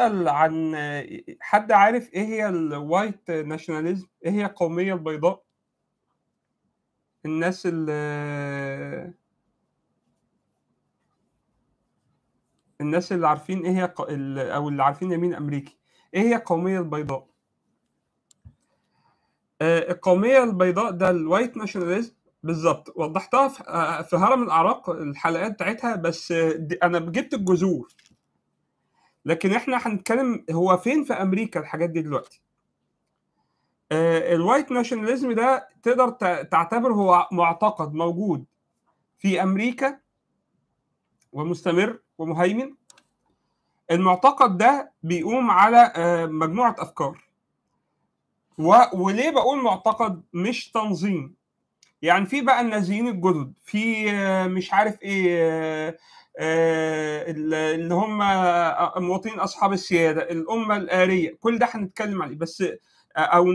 اسال عن حد عارف إيه هي ال white nationalism إيه هي القومية البيضاء؟ الناس اللي الناس اللي عارفين إيه هي أو اللي عارفين يمين أمريكي. إيه هي القومية البيضاء؟ آه، القومية البيضاء ده ال white nationalism بالظبط. وضحتها في آه، في هرم الأعراق الحلقات بتاعتها بس أنا جبت الجذور. لكن إحنا هنتكلم هو فين في أمريكا الحاجات دي دلوقتي؟ آه، ال white nationalism ده تقدر تع- تعتبر هو معتقد موجود في أمريكا ومستمر ومهيمن. المعتقد ده بيقوم على آه، مجموعة أفكار. و... وليه بقول معتقد؟ مش تنظيم. يعني في بقى النازيين الجدد في آه، مش عارف إيه اللي هم مواطنين أصحاب السيادة الأمة الآرية كل ده هنتكلم عليه. بس آه، أو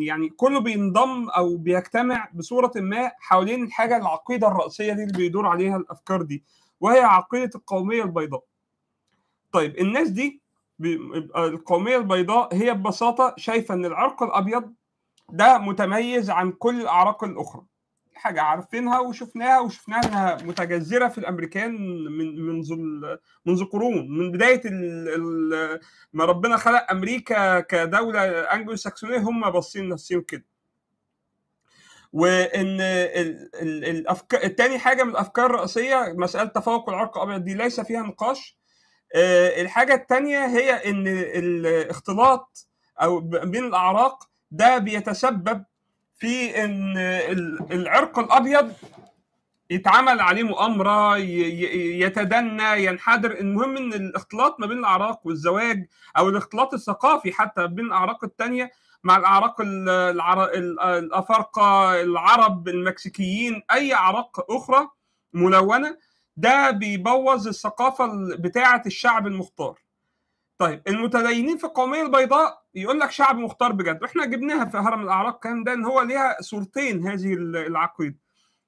يعني كله بينضم أو بيجتمع بصورة ما حوالين الحاجة العقيدة الرئيسية دي اللي بيدور عليها الأفكار دي وهي عقيدة القومية البيضاء. طيب الناس دي القومية البيضاء هي ببساطة شايفة إن العرق الأبيض ده متميز عن كل الأعراق الأخرى. حاجة عارفينها وشفناها وشفناها إنها متجذرة في الأمريكان من منذ منذ قرون من بداية ما ربنا خلق أمريكا كدولة انجلو ساكسونيه هم باصين نفسهم كده. وإن ال- ال- الافكار التاني حاجة من الأفكار الرئيسية مسألة تفوق العرق الأبيض دي ليس فيها نقاش. آه، الحاجة التانية هي إن الاختلاط أو بين الأعراق ده بيتسبب في إن ال- العرق الأبيض يتعمل عليه مؤامرة يتدنى ينحدر. المهم إن الاختلاط ما بين الأعراق والزواج أو الاختلاط الثقافي حتى بين الأعراق التانية مع الأعراق الأفارقة العرب المكسيكيين أي أعراق أخرى ملونة ده بيبوظ الثقافة ال- بتاعة الشعب المختار. طيب المتدينين في القومية البيضاء يقول لك شعب مختار بجد. وإحنا جبناها في هرم الأعراق. كان ده إن هو ليها صورتين هذه ال- العقيده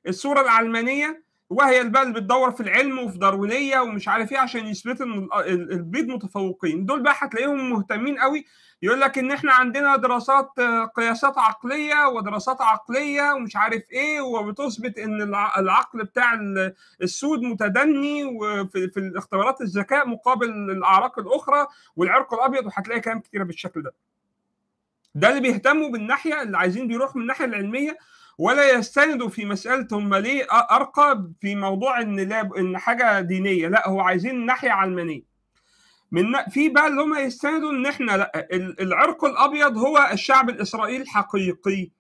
الصورة العلمانية وهي بقى اللي بتدور في العلم وفي داروينية ومش عارف إيه عشان يثبتوا إن ال- ال- البيض متفوقين. دول بقى هتلاقيهم مهتمين قوي. يقول لك إن إحنا عندنا دراسات قياسات عقلية ودراسات عقلية ومش عارف إيه وبتثبت إن الع- العقل بتاع ال- السود متدني في الاختبارات الذكاء مقابل الأعراق الأخرى والعرق الأبيض وهتلاقي كلام كتيرة بالشكل ده. ده اللي بيهتموا بالناحية اللي عايزين بيروحوا من الناحية العلمية. ولا يستندوا في مسألة هم ليه أرقى في موضوع إن لا إن حاجة دينية. لا هو عايزين ناحيه علمانيه من في بقى اللي هم يستندوا إن إحنا لا ال- العرق الأبيض هو الشعب الإسرائيلي الحقيقي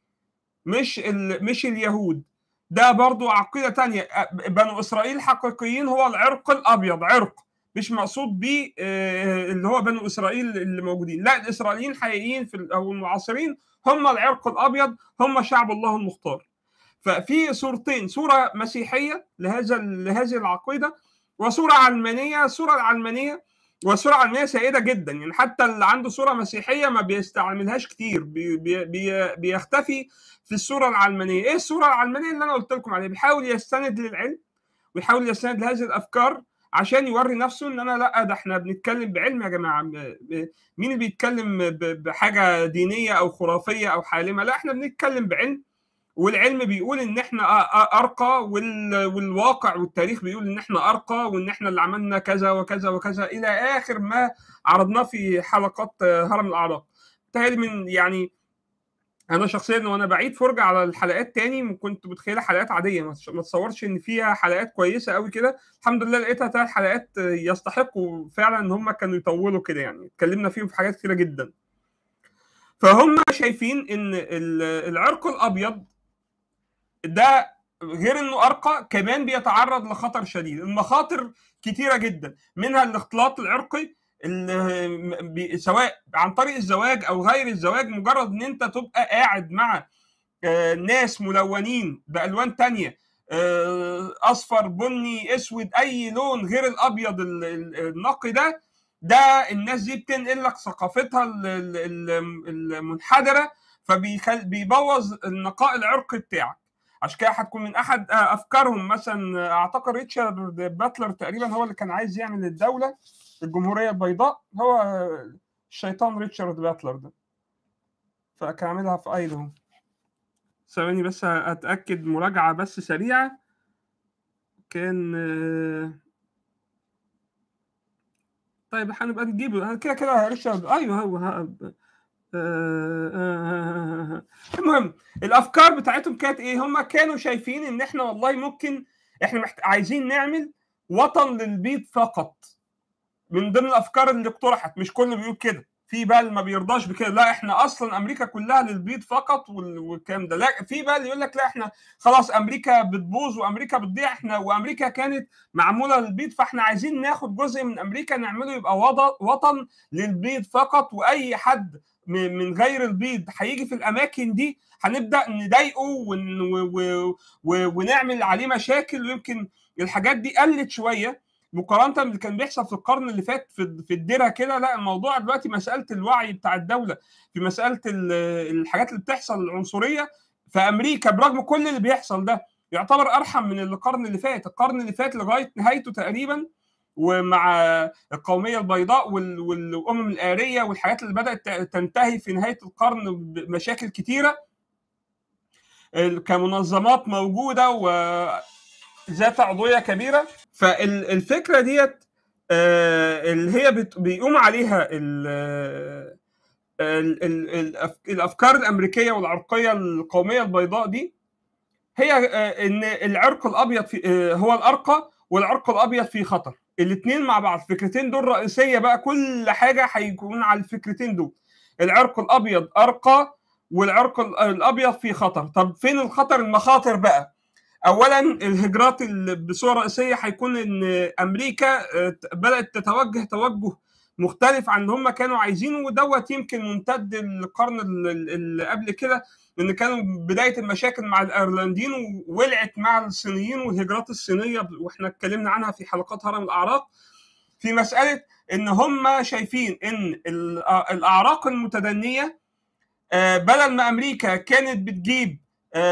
مش ال... مش اليهود. ده برضو عقيدة تانية. بنو إسرائيل الحقيقيين هو العرق الأبيض عرق مش مقصود بيه آه، اللي هو بنو إسرائيل اللي موجودين. لا الإسرائيليين الحقيقيين في أو المعاصرين هم العرق الأبيض هم شعب الله المختار. ففي صورتين صوره مسيحية لهذا لهذه العقيدة وصوره علمانية. الصورة العلمانية والصورة العلمانيه سيدة جدا. يعني حتى اللي عنده صوره مسيحية ما بيستعملهاش كتير. بي بي بيختفي في الصورة العلمانية. إيه الصورة العلمانية اللي أنا قلت لكم عليها؟ بيحاول يستند للعلم ويحاول يستند لهذه الأفكار. عشان يوري نفسه إن أنا لأ ده إحنا بنتكلم بعلم يا جماعة. مين اللي بيتكلم بحاجة دينية أو خرافية أو حالمة؟ لأ إحنا بنتكلم بعلم والعلم بيقول إن إحنا أرقى وال- والواقع والتاريخ بيقول إن إحنا أرقى وإن إحنا اللي عملنا كذا وكذا وكذا إلى آخر ما عرضناه في حلقات هرم الاعراق تهيألي من يعني أنا شخصيا وأنا بعيد فرجة على الحلقات تاني كنت متخيلها حلقات عادية ما تصورش إن فيها حلقات كويسة قوي كده. الحمد لله لقيتها ثلاث حلقات يستحقوا فعلا إن هم كانوا يطولوا كده يعني. اتكلمنا فيهم في حاجات كتيرة جدا. فهم شايفين إن ال- العرق الأبيض ده غير إنه ارقى كمان بيتعرض لخطر شديد. المخاطر كتيرة جدا منها الاختلاط العرقي سواء عن طريق الزواج أو غير الزواج مجرد إن أنت تبقى قاعد مع آه، ناس ملونين بألوان تانية آه، أصفر بني أسود أي لون غير الأبيض ال- ال- النقي ده ده الناس دي بتنقل لك ثقافتها ال- ال- ال- المنحدرة فبيبوظ النقاء العرقي بتاعك. عشان كده هتكون من أحد أفكارهم مثلا أعتقد ريتشارد باتلر تقريبا هو اللي كان عايز يعمل الدولة. الجمهورية البيضاء هو الشيطان ريتشارد باتلر ده. فكان عاملها في ايدهو ثواني بس اتاكد مراجعة بس سريعة. كان طيب هنبقى نجيبه كده كده ريتشارد أيوه هو المهم الأفكار بتاعتهم كانت إيه؟ هم كانوا شايفين إن إحنا والله ممكن إحنا محت... عايزين نعمل وطن للبيض فقط. من ضمن الأفكار اللي اقترحت مش كله بيقول كده. في بقى اللي ما بيرضاش بكده. لا إحنا أصلا أمريكا كلها للبيض فقط والكلام ده. لا في بقى اللي يقول لك لا إحنا خلاص أمريكا بتبوظ وأمريكا بتضيع. إحنا وأمريكا كانت معمولة للبيض فإحنا عايزين ناخد جزء من أمريكا نعمله يبقى وطن للبيض فقط. وأي حد من غير البيض هيجي في الأماكن دي هنبدأ نضايقه. ونعمل عليه مشاكل. ويمكن الحاجات دي قلت شوية. مقارنة باللي كان بيحصل في القرن اللي فات في في الدرة كده لا الموضوع دلوقتي مساله الوعي بتاع الدولة في مساله الحاجات اللي بتحصل العنصرية في أمريكا برغم كل اللي بيحصل ده. يعتبر أرحم من القرن اللي فات. القرن اللي فات لغاية نهايته تقريبا ومع القومية البيضاء والأمم الآرية والحاجات اللي بدأت تنتهي في نهاية القرن بمشاكل كتيرة كمنظمات موجودة وذات عضوية كبيرة. فالفكرة ديت اللي هي بيقوم عليها الأفكار الأمريكية والعرقية القومية البيضاء دي هي إن العرق الأبيض في هو الأرقى والعرق الأبيض في خطر. الاثنين مع بعض. الفكرتين دول رئيسية بقى كل حاجة هيكون على الفكرتين دول. العرق الأبيض أرقى والعرق الأبيض في خطر. طب فين الخطر؟ المخاطر بقى. اولا الهجرات بصورة رئيسية هيكون إن أمريكا بدأت تتوجه توجه مختلف عن اللي هم كانوا عايزينه ودوت يمكن ممتد القرن اللي قبل كده إن كانوا بداية المشاكل مع الأيرلنديين وولعت مع الصينيين والهجرات الصينية وإحنا اتكلمنا عنها في حلقات هرم الأعراق. في مسألة إن هم شايفين إن الأعراق المتدنية بدل ما أمريكا كانت بتجيب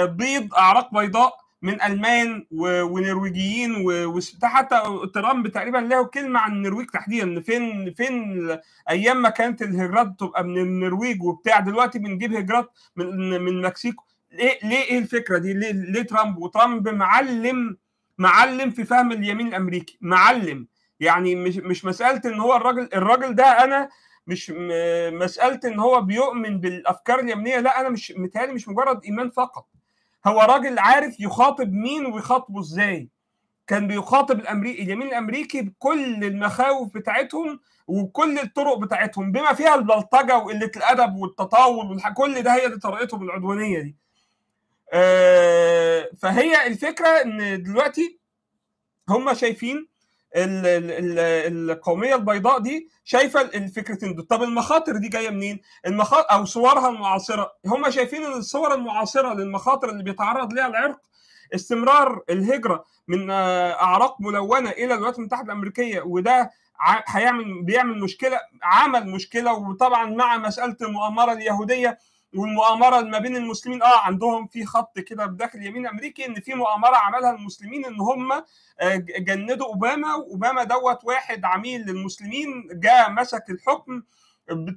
بيض أعراق بيضاء من ألمان ونرويجيين وحتى ترامب تقريبا له كلمة عن النرويج تحديدا فين فين أيام ما كانت الهجرات تبقى من النرويج وبتاع دلوقتي بنجيب هجرات من من مكسيكو. ليه ليه إيه الفكرة دي؟ ليه, ليه ترامب؟ وترامب معلم معلم في فهم اليمين الأمريكي معلم. يعني مش مش مسألة إن هو الراجل الراجل ده أنا مش مسألة إن هو بيؤمن بالأفكار اليمنيه لا أنا مش متهيألي مش مجرد إيمان فقط. هو راجل عارف يخاطب مين ويخاطبه إزاي. كان بيخاطب الامريكي اليمين الأمريكي بكل المخاوف بتاعتهم وكل الطرق بتاعتهم بما فيها البلطجة وقلة الأدب والتطاول كل ده هي دي طريقتهم العدوانية دي. آه فهي الفكرة إن دلوقتي هم شايفين القومية البيضاء دي شايفة الفكرتين دول طب المخاطر دي جاية منين؟ المخاطر أو صورها المعاصرة. هم شايفين إن الصور المعاصرة للمخاطر اللي بيتعرض لها العرق استمرار الهجرة من أعراق ملونة إلى الولايات المتحدة الأمريكية وده هيعمل بيعمل مشكلة عمل مشكلة وطبعا مع مسألة المؤامرة اليهودية والمؤامرة ما بين المسلمين آه عندهم في خط كده بداخل اليمين الامريكي إن في مؤامرة عملها المسلمين إن هم جندوا أوباما وأوباما دوت واحد عميل للمسلمين جاء مسك الحكم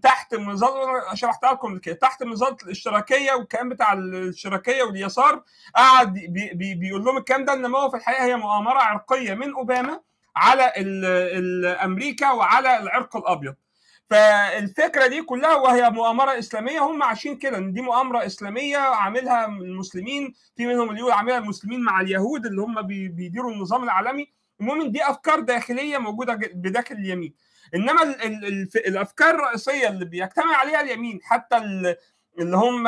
تحت مظله شرحتها لكم تحت مظله الاشتراكية والكلام بتاع الاشتراكية واليسار قعد بي بي بيقول لهم الكلام ده انما هو في الحقيقة هي مؤامرة عرقية من أوباما على أمريكا وعلى العرق الأبيض. فالفكرة دي كلها وهي مؤامرة إسلامية هم عايشين كده إن دي مؤامرة إسلامية عاملها المسلمين في منهم اللي يقول عاملها المسلمين مع اليهود اللي هم بيديروا النظام العالمي. المهم دي أفكار داخلية موجودة بداخل اليمين. إنما ال ال ال الأفكار الرئيسية اللي بيجتمع عليها اليمين حتى اللي هم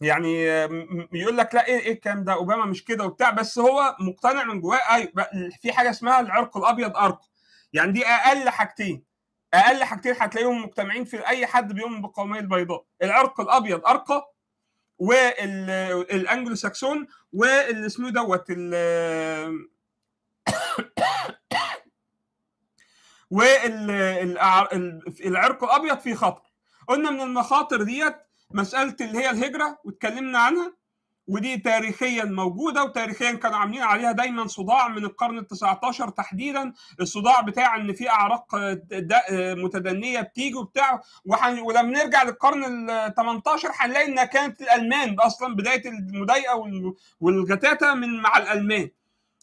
يعني يقول لك لا إيه إيه الكلام ده؟ أوباما مش كده وبتاع. بس هو مقتنع من جواه أيوه في حاجة اسمها العرق الأبيض ارق يعني دي أقل حاجتين. أقل حاجتين هتلاقيهم مجتمعين في أي حد بيؤمن بالقومية البيضاء. العرق الأبيض ارقى والانجلو ساكسون واللي اسمه دوت والعرق الأبيض في خطر. قلنا من المخاطر ديت مسألة اللي هي الهجرة واتكلمنا عنها. ودي تاريخيا موجودة وتاريخيا كانوا عاملين عليها دايما صداع من القرن ال 19 تحديدا. الصداع بتاع إن في أعراق متدنية بتيجي وبتاع. ولما نرجع للقرن ال 18 هنلاقي إنها كانت الألمان أصلا بداية المضايقة والجتاته من مع الألمان.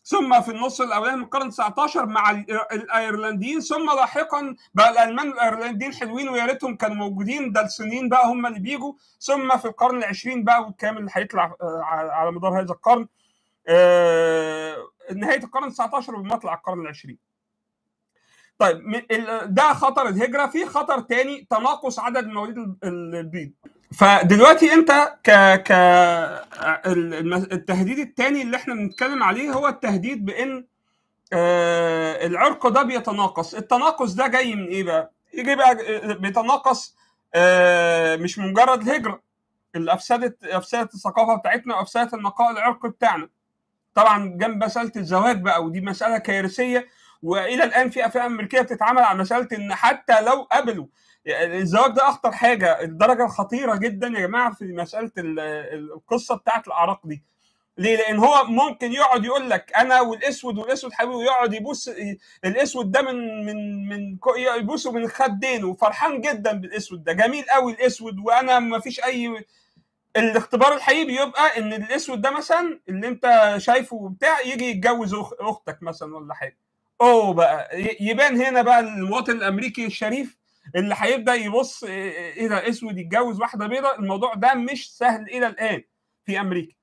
ثم في النص الأولاني من القرن 19 مع الأيرلنديين ثم لاحقا بقى الألمان والايرلنديين حلوين ويا ريتهم كانوا موجودين ده الصينيين بقى هم اللي بيجوا. ثم في القرن العشرين بقى والكامل اللي هيطلع على مدار هذا القرن نهاية القرن 19 ومطلع القرن العشرين. طيب ده خطر الهجرة. في خطر تاني تناقص عدد مواليد البيض. فدلوقتي انت ك ك التهديد الثاني اللي إحنا بنتكلم عليه هو التهديد بان آه العرق ده بيتناقص. التناقص ده جاي من إيه بقى؟ يجي بقى بيتناقص آه مش مجرد الهجره اللي افسدت افسدت الثقافة بتاعتنا وافسدت النقاء العرقي بتاعنا. طبعا جنب مسألة الزواج بقى ودي مسألة كارثية. وإلى الآن في أفلام أمريكية بتتعامل على مسألة إن حتى لو قبلوا الزواج ده أخطر حاجة الدرجة الخطيرة جدا يا جماعة في مسألة القصة بتاعت الاعراق دي. ليه؟ لأن هو ممكن يقعد يقول لك أنا والأسود والأسود حبيبي ويقعد يبوس الأسود ده من من من يبوسه من خدين وفرحان جدا بالأسود ده. جميل قوي الأسود وأنا ما فيش أي الاختبار الحقيقي بيبقى إن الأسود ده مثلا اللي أنت شايفه بتاع يجي يتجوز أختك مثلا ولا حاجة. اوه بقى يبان هنا بقى المواطن الأمريكي الشريف اللي هيبدأ يبص إيه ده أسود يتجوز واحدة بيضاء الموضوع ده مش سهل إلى الآن في أمريكا.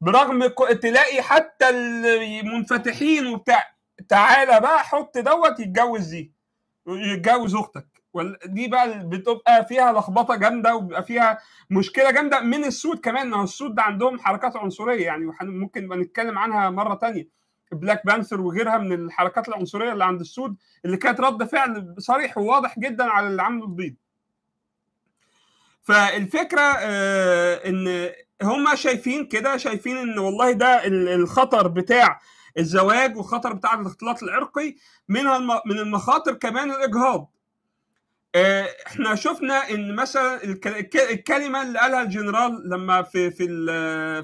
برغم تلاقي حتى المنفتحين وبتاع تعالى بقى حط دوت يتجوز دي يتجوز أختك. دي بقى بتبقى فيها لخبطة جامدة وبيبقى فيها مشكلة جامدة من السود كمان. ما السود ده عندهم حركات عنصرية يعني ممكن نتكلم عنها مرة تانية. Black Panther وغيرها من الحركات العنصرية اللي عند السود اللي كانت رد فعل صريح وواضح جدا على اللي عمله البيض. فالفكرة آه إن هم شايفين كده شايفين إن والله ده الخطر بتاع الزواج والخطر بتاع الاختلاط العرقي منها من المخاطر كمان الإجهاض. آه إحنا شفنا إن مثلا الكلمة اللي قالها الجنرال لما في في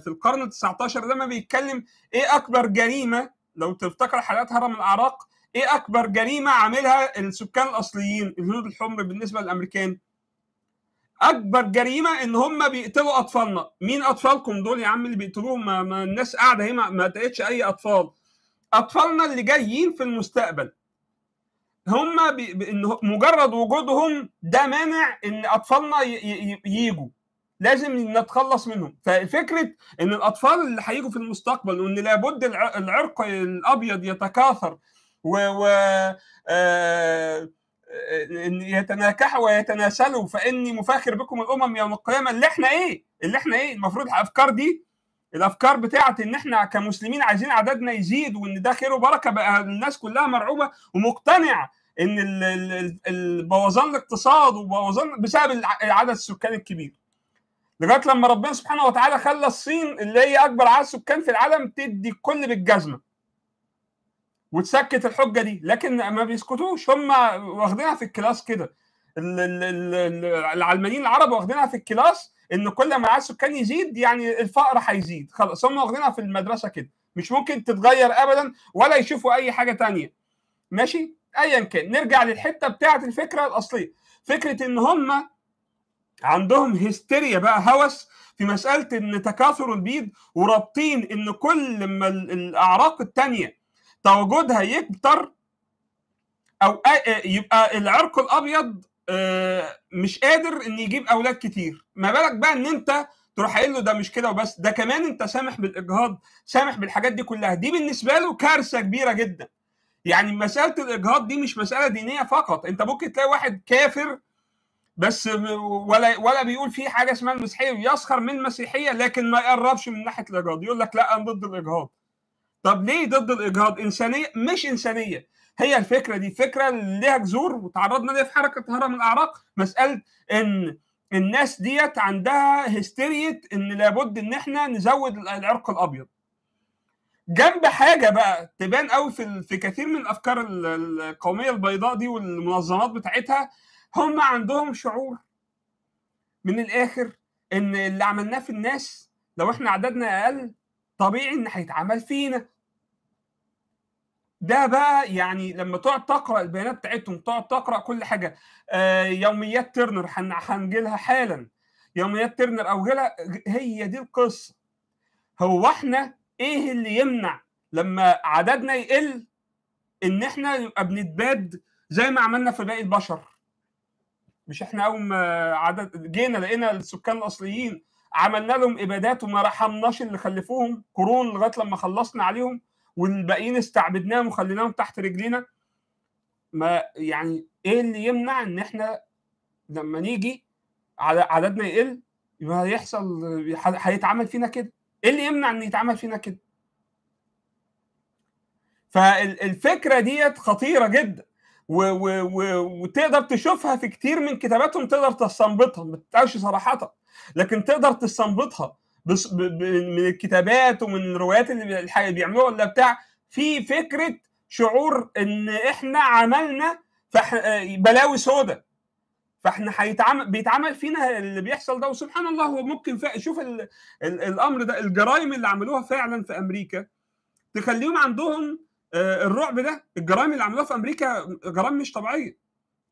في القرن ال 19 لما بيتكلم إيه أكبر جريمة لو تفتكر حالات هرم الأعراق إيه أكبر جريمة عاملها السكان الأصليين الهنود الحمر بالنسبة للأمريكان؟ أكبر جريمة إن هم بيقتلوا أطفالنا. مين أطفالكم دول يا عم اللي بيقتلوهم؟ ما, ما الناس قاعدة هي ما تقتش أي أطفال. أطفالنا اللي جايين في المستقبل. هم بي... مجرد وجودهم ده مانع إن أطفالنا ي... ي... يجوا لازم نتخلص منهم ففكرة إن الأطفال اللي هيجوا في المستقبل وإن لابد العرق الأبيض يتكاثر و, و... آ... إن يتناكحوا ويتناسلوا فإني مفاخر بكم الأمم يوم القيامة اللي إحنا إيه؟ اللي إحنا إيه؟ المفروض الأفكار دي الأفكار بتاعت إن إحنا كمسلمين عايزين عددنا يزيد وإن ده خير وبركة بقى الناس كلها مرعوبة ومقتنعة إن البوظان الاقتصاد وبوظان بسبب عدد السكان الكبير لغاية لما ربنا سبحانه وتعالى خلى الصين اللي هي أكبر عدد سكان في العالم تدي الكل بالجزمه وتسكت الحجة دي. لكن ما بيسكتوش. هم واخدينها في ال class كده. العلمانيين العرب واخدينها في ال class إن كل ما عدد السكان يزيد يعني الفقر هيزيد. خلاص هم واخدينها في المدرسة كده. مش ممكن تتغير ابدا ولا يشوفوا أي حاجة تانية. ماشي؟ ايا كان. نرجع للحتة بتاعة الفكرة الأصلية. فكرة إن هم عندهم هستيريا بقى هوس في مسألة إن تكاثر البيض ورابطين إن كل ما الأعراق الثانية تواجدها يكتر أو يبقى العرق الأبيض مش قادر إن يجيب أولاد كتير. ما بالك بقى إن أنت تروح قايل له ده مش كده وبس ده كمان أنت سامح بالإجهاض سامح بالحاجات دي كلها. دي بالنسبة له كارثة كبيرة جدا. يعني مسألة الإجهاض دي مش مسألة دينية فقط. أنت ممكن تلاقي واحد كافر بس ولا ولا بيقول في حاجة اسمها المسيحية يسخر من المسيحية لكن ما يقربش من ناحية الإجهاض. يقول لك لا أنا ضد الإجهاض. طب ليه ضد الإجهاض؟ إنسانية؟ مش إنسانية. هي الفكرة دي فكرة ليها جذور وتعرضنا ليها في حركة هرم الأعراق. مسألة إن الناس ديت عندها هستيرية إن لابد إن إحنا نزود العرق الأبيض. جنب حاجة بقى تبان قوي في في كثير من الأفكار القومية البيضاء دي والمنظمات بتاعتها هم عندهم شعور من الآخر إن اللي عملناه في الناس لو إحنا عددنا أقل طبيعي إن هيتعمل فينا. ده بقى يعني لما تقعد تقرأ البيانات بتاعتهم تقعد تقرأ كل حاجة. آه يوميات ترنر هنجي لها حالا. يوميات ترنر أو غيرها هي دي القصة. هو إحنا إيه اللي يمنع لما عددنا يقل إن إحنا نبقى بنتباد زي ما عملنا في باقي البشر؟ مش إحنا اول ما عدد جينا لقينا السكان الاصليين عملنا لهم إبادات وما رحمناش اللي خلفوهم قرون لغاية لما خلصنا عليهم والباقيين استعبدناهم وخليناهم تحت رجلينا. ما يعني إيه اللي يمنع إن إحنا لما نيجي عددنا يقل؟ يبقى هيحصل هيتعمل فينا كده. إيه اللي يمنع إن يتعمل فينا كده؟ فالفكرة ديت خطيرة جدا. و و و وتقدر تشوفها في كتير من كتاباتهم تقدر تستنبطها ما تتقالش صراحة. لكن تقدر تستنبطها بس ب ب من الكتابات ومن الروايات اللي بيعملوها ولا بتاع. في فكرة شعور إن إحنا عملنا بلاوي سودة. فإحنا هيتعمل بيتعمل فينا اللي بيحصل ده. وسبحان الله هو ممكن شوف ال ال الأمر ده الجرائم اللي عملوها فعلا في أمريكا تخليهم عندهم الرعب ده الجرائم اللي عملوها في أمريكا جرائم مش طبيعية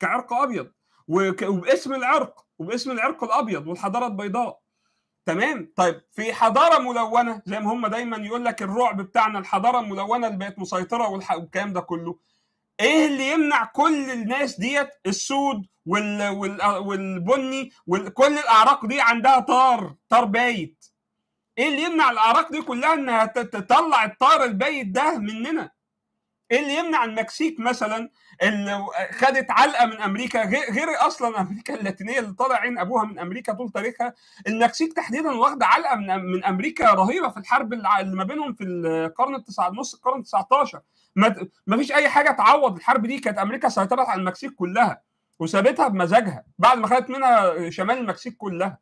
كعرق أبيض وباسم العرق وباسم العرق الأبيض والحضارة البيضاء. تمام؟ طيب في حضارة ملونة زي ما هم دايما يقول لك الرعب بتاعنا الحضارة الملونة اللي بقت مسيطرة والكلام ده كله. إيه اللي يمنع كل الناس ديت السود وال وال والبني وكل الأعراق دي عندها طار طار بايت؟ إيه اللي يمنع الأعراق دي كلها إنها تطلع الطار البايت ده مننا؟ إيه اللي يمنع المكسيك مثلا اللي خدت علقة من أمريكا غير أصلا أمريكا اللاتينية اللي طالع عين أبوها من أمريكا طول تاريخها المكسيك تحديدا واخدة علقة من من أمريكا رهيبة في الحرب اللي ما بينهم في القرن التسعة نص القرن 19 ما فيش أي حاجة تعوض الحرب دي كانت أمريكا سيطرت على المكسيك كلها وسابتها بمزاجها بعد ما خدت منها شمال المكسيك كلها.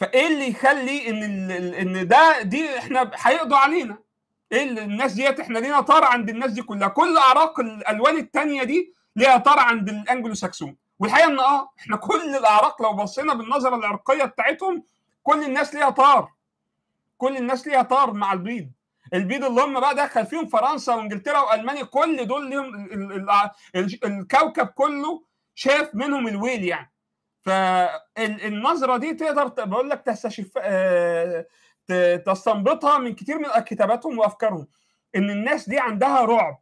فإيه اللي يخلي إن إن ده دي إحنا هيقضوا علينا؟ إيه الناس ديت إحنا لينا طار عند الناس دي كلها. كل أعراق الألوان الثانية دي ليها طار عند الانجلو ساكسون والحقيقة إن آه إحنا كل الأعراق لو بصينا بالنظرة العرقية بتاعتهم كل الناس ليها طار. كل الناس ليها طار مع البيض. البيض اللي هم بقى دخل فيهم فرنسا وإنجلترا وألمانيا كل دول ليهم الكوكب كله شاف منهم الويل يعني. فالنظره دي تقدر بقول لك تستشف تستنبطها من كتير من كتاباتهم وأفكارهم إن الناس دي عندها رعب.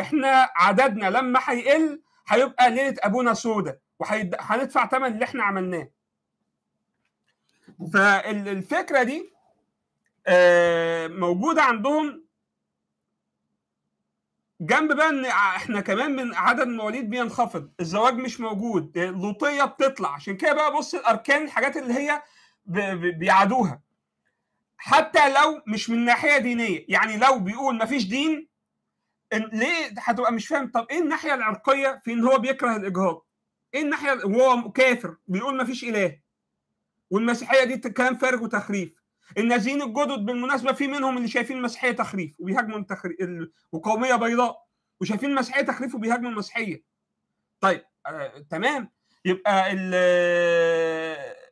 إحنا عددنا لما هيقل هيبقى ليلة أبونا سودة وهندفع ثمن اللي إحنا عملناه. فالفكرة دي موجودة عندهم جنب بقى إن إحنا كمان من عدد المواليد بينخفض الزواج مش موجود اللوطيه بتطلع. عشان كده بقى بص الأركان الحاجات اللي هي بيعادوها. حتى لو مش من ناحية دينية. يعني لو بيقول مفيش دين ليه هتبقى مش فاهم؟ طب إيه الناحية العرقية في إن هو بيكره الإجهاض؟ إيه الناحية وهو كافر بيقول مفيش إله. والمسيحية دي كلام فارغ وتخريف. النازيين الجدد بالمناسبة في منهم اللي شايفين المسيحيه تخريف وبيهاجموا التخريف وقومية بيضاء وشايفين المسيحيه تخريف وبيهاجموا المسيحية. طيب آه، تمام. يبقى ال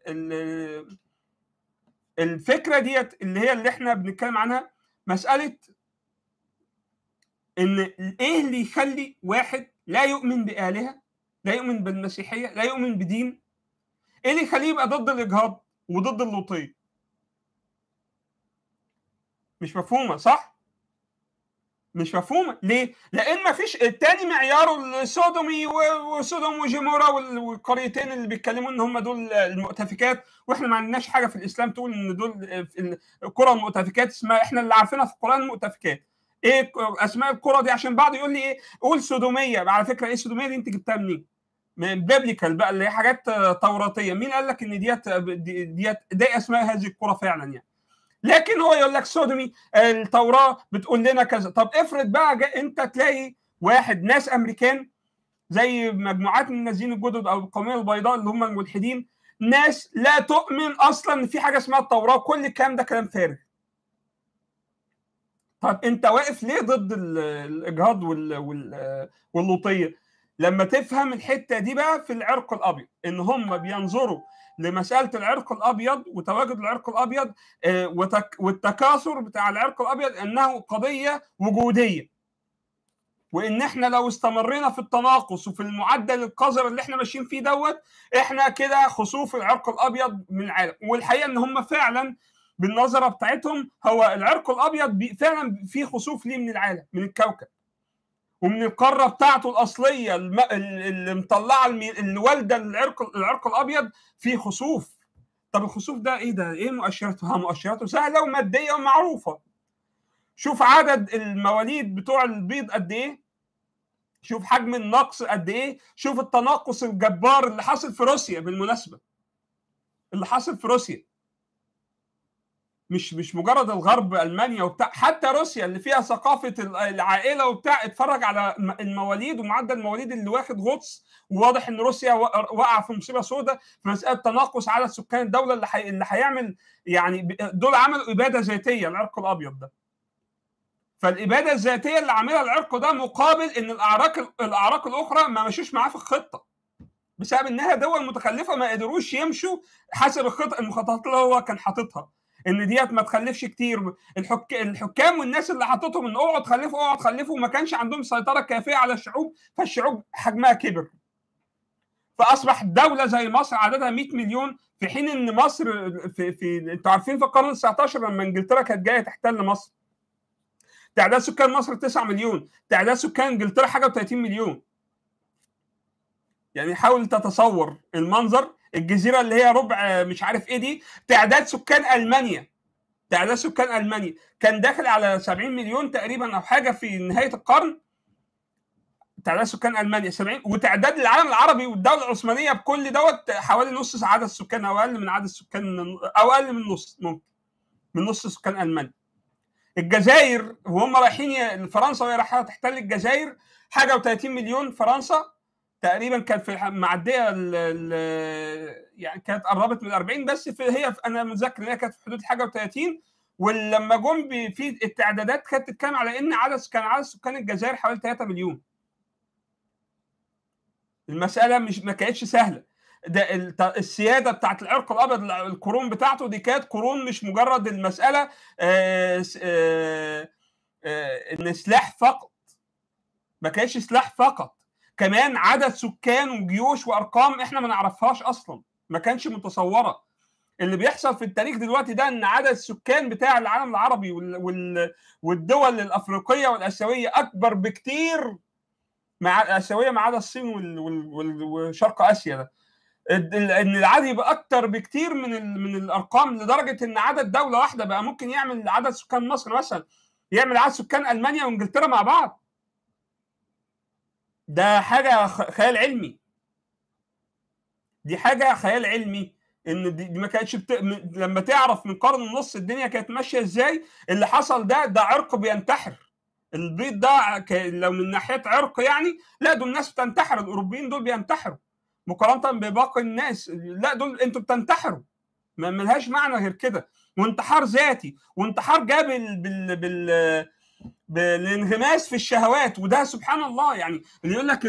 ال الفكرة ديت اللي هي اللي إحنا بنتكلم عنها مسألة إن إيه اللي يخلي واحد لا يؤمن بآلهة لا يؤمن بالمسيحية لا يؤمن بدين؟ إيه اللي يخليه يبقى ضد الإجهاض وضد اللوطية؟ مش مفهومة صح؟ مش مفهومه ليه؟ لأن ما فيش التاني معياره السودومي وسودوم وجمورة والقريتين اللي بيتكلموا إن هم دول المؤتفكات وإحنا ما عندناش حاجة في الإسلام تقول إن دول القرى المؤتفكات اسمها إحنا اللي عارفينها في القرآن المؤتفكات. إيه أسماء القرى دي؟ عشان بعض يقول لي إيه؟ قول سودومية. على فكرة إيه السودوميه دي؟ أنت جبتها منين؟ من biblical بقى اللي هي حاجات توراتية. مين قال لك إن ديت ديت دي أسماء هذه القرى فعلا يعني؟ لكن هو يقول لك سودومي التوراة بتقول لنا كذا. طب افرض بقى انت تلاقي واحد ناس أمريكان زي مجموعات من النازيين الجدد أو القومية البيضاء اللي هم الملحدين ناس لا تؤمن أصلا إن في حاجة اسمها التوراة كل الكلام ده كلام فارغ. طب أنت واقف ليه ضد الإجهاض واللوطية؟ لما تفهم الحتة دي بقى في العرق الأبيض إن هم بينظروا لمساله العرق الأبيض وتواجد العرق الأبيض والتكاثر بتاع العرق الأبيض إنه قضية وجودية. وإن إحنا لو استمرينا في التناقص وفي المعدل القذر اللي إحنا ماشيين فيه دوت إحنا كده خسوف العرق الأبيض من العالم. والحقيقة إن هم فعلا بالنظرة بتاعتهم هو العرق الأبيض فعلا في خسوف ليه من العالم من الكوكب. ومن القارة بتاعته الأصلية اللي مطلعة اللي والده العرق العرق الأبيض في خسوف. طب الخسوف ده إيه ده؟ إيه مؤشراته؟ مؤشراته سهلة ومادية ومعروفة. شوف عدد المواليد بتوع البيض قد إيه. شوف حجم النقص قد إيه. شوف التناقص الجبار اللي حاصل في روسيا بالمناسبة. اللي حاصل في روسيا. مش مش مجرد الغرب ألمانيا وبتاع حتى روسيا اللي فيها ثقافة العائلة وبتاع اتفرج على المواليد ومعدل المواليد اللي واخد غطس وواضح إن روسيا وقع في مصيبة سوداء في مسألة تناقص عدد سكان الدولة اللي حي... اللي هيعمل يعني دول عملوا إبادة ذاتية العرق الأبيض ده. فالإبادة الذاتية اللي عاملها العرق ده مقابل إن الأعراق الأعراق الأخرى ما مشوش معاه في الخطة. بسبب إنها دول متخلفة ما قدروش يمشوا حسب الخطة المخططات اللي هو كان حاططها. إن ديت ما تخلفش كتير. الحك... الحكام والناس اللي حطتهم إن اوعوا تخلفوا اوعوا تخلفوا ما كانش عندهم سيطرة كافية على الشعوب فالشعوب حجمها كبر. فأصبح دولة زي مصر عددها 100 مليون في حين إن مصر في, في... أنتوا عارفين في القرن ال 19 لما إنجلترا كانت جاية تحتل مصر. تعداد سكان مصر 9 مليون تعداد سكان إنجلترا حاجة و30 مليون. يعني حاول تتصور المنظر الجزيرة اللي هي ربع مش عارف إيه دي تعداد سكان ألمانيا. تعداد سكان ألمانيا. كان داخل على 70 مليون تقريبا أو حاجة في نهاية القرن. تعداد سكان ألمانيا 70 وتعداد العالم العربي والدولة العثمانية بكل دوت حوالي نص عدد السكان أو أقل من عدد السكان أو أقل من نص ممكن من نص سكان ألمانيا. الجزائر وهم رايحين فرنسا وهي رايحة تحتل الجزائر حاجة و30 مليون فرنسا. تقريبا كانت في معدية يعني كانت قربت من 40 بس في هي في أنا متذكر ان هي كانت في حدود حاجة و30 ولما جم في التعدادات كانت تتكلم على إن عدد كان عدد سكان الجزائر حوالي 3 مليون. المسألة مش ما كانتش سهلة. ده السيادة بتاعت العرق الأبيض القرون بتاعته دي كانت قرون مش مجرد المسألة آآ آآ إن سلاح فقط. ما كانش سلاح فقط. كمان عدد سكان وجيوش وأرقام إحنا ما نعرفهاش أصلا ما كانش متصورة. اللي بيحصل في التاريخ دلوقتي ده إن عدد السكان بتاع العالم العربي والدول الأفريقية والآسيوية أكبر بكتير مع الآسيوية ما عدا الصين وشرق آسيا ده. إن العدد يبقى أكتر بكتير من من الأرقام لدرجة إن عدد دولة واحدة بقى ممكن يعمل عدد سكان مصر مثلا يعمل عدد سكان ألمانيا وإنجلترا مع بعض. ده حاجة خيال علمي. دي حاجة خيال علمي إن دي, ما كانتش بت... لما تعرف من قرن ونص الدنيا كانت ماشية إزاي اللي حصل ده ده عرق بينتحر. البيض ده ك... لو من ناحية عرق يعني لا دول الناس بتنتحر الأوروبيين دول بينتحروا. مقارنة بباقي الناس لا دول أنتوا بتنتحروا. ما ملهاش معنى غير كده. وانتحار ذاتي. وانتحار جاب بال... بال... بال... بالانغماس في الشهوات وده سبحان الله يعني اللي يقول لك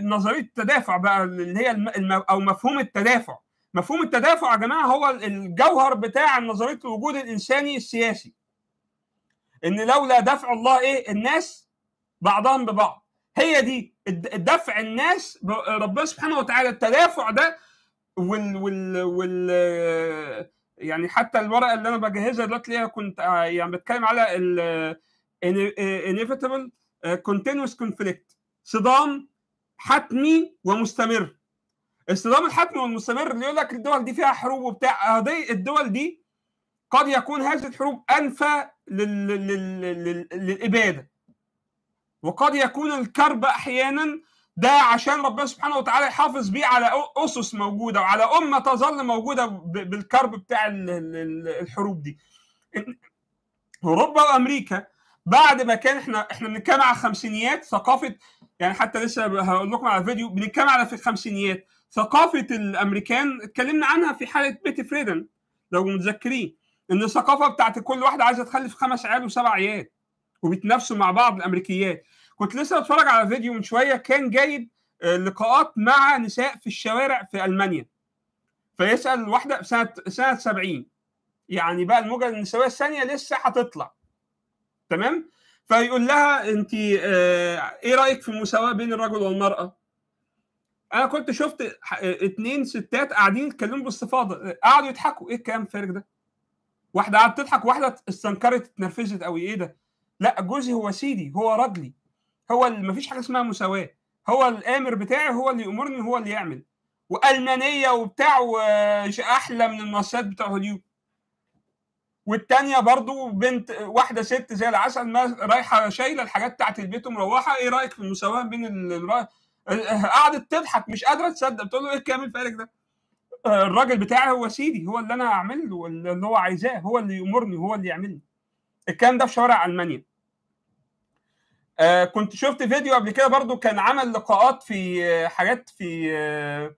نظرية التدافع بقى اللي هي الم... أو مفهوم التدافع. مفهوم التدافع يا جماعة هو الجوهر بتاع نظرية الوجود الإنساني السياسي. إن لولا دفع الله إيه؟ الناس بعضهم ببعض. هي دي دفع الناس ربنا سبحانه وتعالى التدافع ده وال وال وال يعني حتى الورقة اللي أنا بجهزها دلوقتي كنت يعني بتكلم على ال inevitable continuous conflict صدام حتمي ومستمر. الصدام الحتمي والمستمر اللي يقول لك الدول دي فيها حروب وبتاع دي الدول دي قد يكون هذه الحروب أنفى لل... لل... لل... للإبادة. وقد يكون الكرب أحيانا ده عشان ربنا سبحانه وتعالى يحافظ بيه على أسس موجودة وعلى أمة تظل موجودة بالكرب بتاع الحروب دي. أوروبا وأمريكا بعد ما كان إحنا إحنا بنتكلم على الخمسينيات ثقافة يعني حتى لسه هقول لكم على فيديو بنتكلم على في الخمسينيات ثقافة الأمريكان اتكلمنا عنها في حالة بيتي فريدن لو متذكرين. إن الثقافة بتاعت كل واحدة عايزة تخلف خمس عيال وسبع عيال وبيتنافسوا مع بعض الأمريكيات. كنت لسه بتفرج على فيديو من شوية كان جايب لقاءات مع نساء في الشوارع في ألمانيا. فيسأل واحدة في سنة سنة 70 يعني بقى الموجة النسوية الثانية لسه هتطلع. تمام؟ فيقول لها انت آه إيه رأيك في المساواة بين الرجل والمرأة؟ أنا كنت شفت اتنين ستات قاعدين يتكلموا باستفاضة قعدوا يضحكوا. إيه الكلام الفارغ ده؟ واحدة قعدت تضحك واحدة استنكرت اتنرفزت قوي إيه ده؟ لأ جوزي هو سيدي هو راجلي هو ما فيش حاجة اسمها مساواة. هو الآمر بتاعي هو اللي يأمرني هو اللي يعمل. وألمانية وبتاع أحلى من المؤسسات بتاع هوليود. والتانية برضو بنت واحدة ست زي العسل رايحة شايلة الحاجات بتاعت البيت ومروحة. إيه رأيك في المساواة بين ال... قعدت تضحك مش قادرة تصدق. بتقول له إيه الكلام الفارغ ده؟ الراجل بتاعي هو سيدي. هو اللي أنا اعمل له اللي هو عايزاه. هو اللي يأمرني هو اللي يعمل لي الكلام ده في شوارع ألمانيا. آه كنت شفت فيديو قبل كده برضو كان عمل لقاءات في آه حاجات في آه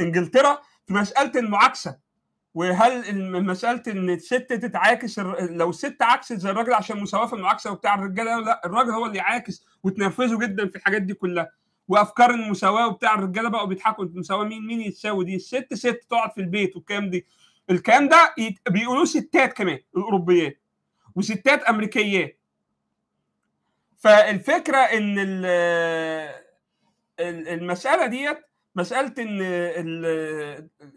إنجلترا في مسألة المعاكسة. وهل مسألة إن الست تتعاكس لو الست عكست زي الراجل عشان مساواة في المعاكسة وبتاع الرجالة لا الراجل هو اللي يعاكس وتنرفزه جدا في الحاجات دي كلها. وأفكار المساواة وبتاع الرجالة بقوا بيضحكوا المساواه مين؟ مين يتساوي دي؟ الست ست تقعد في البيت والكلام دي. الكلام ده بيقولوه ستات كمان الاوروبيات وستات امريكيات فالفكرة إن المسألة ديت مسألة إن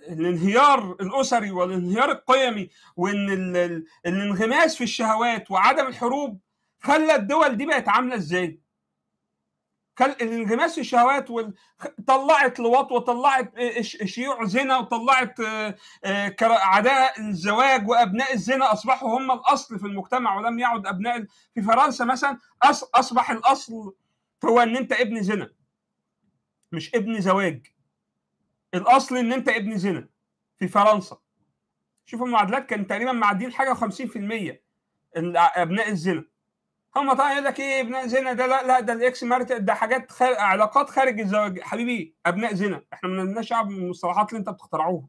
الانهيار الأسري والانهيار القيمي وإن الانغماس في الشهوات وعدم الحروب خلى الدول دي بقت عاملة إزاي؟ الانغماس في الشهوات طلعت لواط وطلعت شيوع زنا وطلعت عداء الزواج وأبناء الزنا أصبحوا هم الأصل في المجتمع ولم يعد أبناء في فرنسا مثلا أصبح الأصل هو إن أنت ابن زنا مش ابن زواج. الأصل إن أنت ابن زنا في فرنسا. شوفوا المعادلات كان تقريبا معدين حاجة و50% أبناء الزنا. هم طبعا يقول لك إيه ابناء زنا ده لا لا ده الإكس مارت ده حاجات خارج علاقات خارج الزواج. حبيبي أبناء زنا. إحنا ما لناش شعب من المصطلحات اللي أنت بتخترعوها.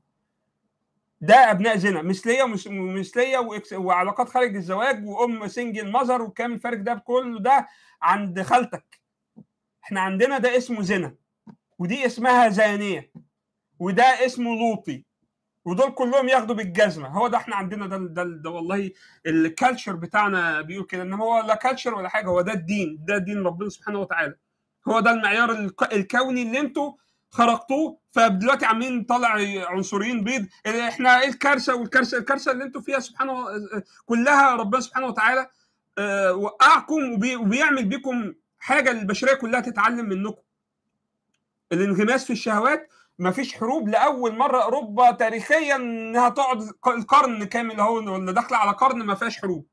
ده أبناء زنا مثليه ومثليه وعلاقات خارج الزواج وأم سنجل مظهر والكلام الفارغ ده كله ده عند خالتك. إحنا عندنا ده اسمه زنا ودي اسمها زانية وده اسمه لوطي. ودول كلهم ياخدوا بالجزمة. هو ده إحنا عندنا ده ده, ده والله ال culture بتاعنا بيقول كده ان هو لا culture ولا حاجة هو ده الدين ده دين ربنا سبحانه وتعالى. هو ده المعيار الكوني اللي أنتوا خرقتوه فدلوقتي عاملين نطلع عنصريين بيض. إحنا إيه الكارثة والكارثة؟ الكارثة اللي أنتوا فيها سبحانه كلها ربنا سبحانه وتعالى وقعكم وبيعمل بيكم حاجة البشرية كلها تتعلم منكم. الانغماس في الشهوات ما فيش حروب لأول مرة أوروبا تاريخيا إنها تقعد القرن كامل أهو ولا داخلة على قرن ما فيهاش حروب.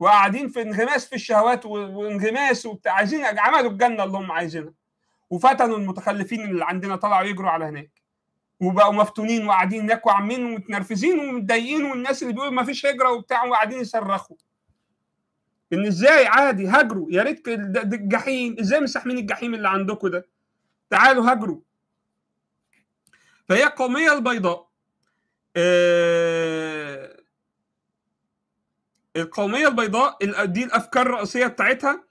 وقاعدين في انغماس في الشهوات وانغماس وبتاع عايزين عملوا الجنة اللي هم عايزينها. وفتنوا المتخلفين اللي عندنا طلعوا يجروا على هناك. وبقوا مفتونين وقاعدين هناك وعاملين ومتنرفزين ومتضايقين والناس اللي بيقولوا ما فيش هجرة وبتاع وقاعدين يصرخوا. إن إزاي عادي هاجروا؟ يا ريت الجحيم إزاي مستحملين الجحيم اللي عندكم ده؟ تعالوا هاجروا. فهي القوميه البيضاء. آه القومية البيضاء دي الأفكار الرئيسية بتاعتها.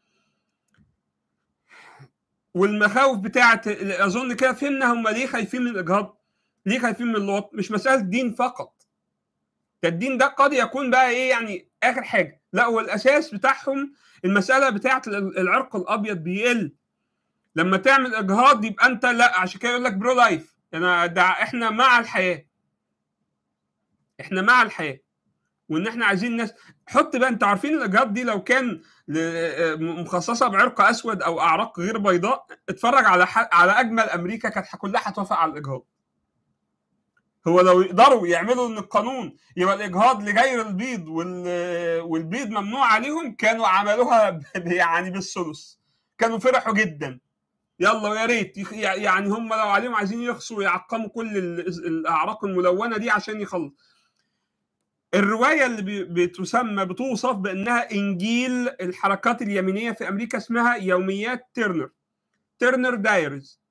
والمخاوف بتاعت أظن كده فهمنا هم ليه خايفين من الإجهاض ليه خايفين من اللواط مش مسألة دين فقط. ده الدين ده قد يكون بقى إيه يعني آخر حاجة. لا هو الأساس بتاعهم المسألة بتاعت العرق الأبيض بيقل. لما تعمل إجهاض يبقى أنت لا عشان كده يقول لك pro-life أنا ده إحنا مع الحياة. إحنا مع الحياة. وإن إحنا عايزين ناس حط بقى أنتوا عارفين الإجهاض دي لو كان مخصصة بعرق أسود أو أعراق غير بيضاء اتفرج على على أجمل أمريكا كانت كلها هتوافق على الإجهاض. هو لو يقدروا يعملوا إن القانون يبقى الإجهاض لغير البيض والبيض ممنوع عليهم كانوا عملوها يعني بالثلث. كانوا فرحوا جدا. يلا ويا ريت. يعني هم لو عليهم عايزين يخصوا ويعقموا كل الأعراق الملونة دي عشان يخلص. الرواية اللي بتسمى بتوصف بأنها إنجيل الحركات اليمينية في أمريكا اسمها يوميات تيرنر. Turner Diaries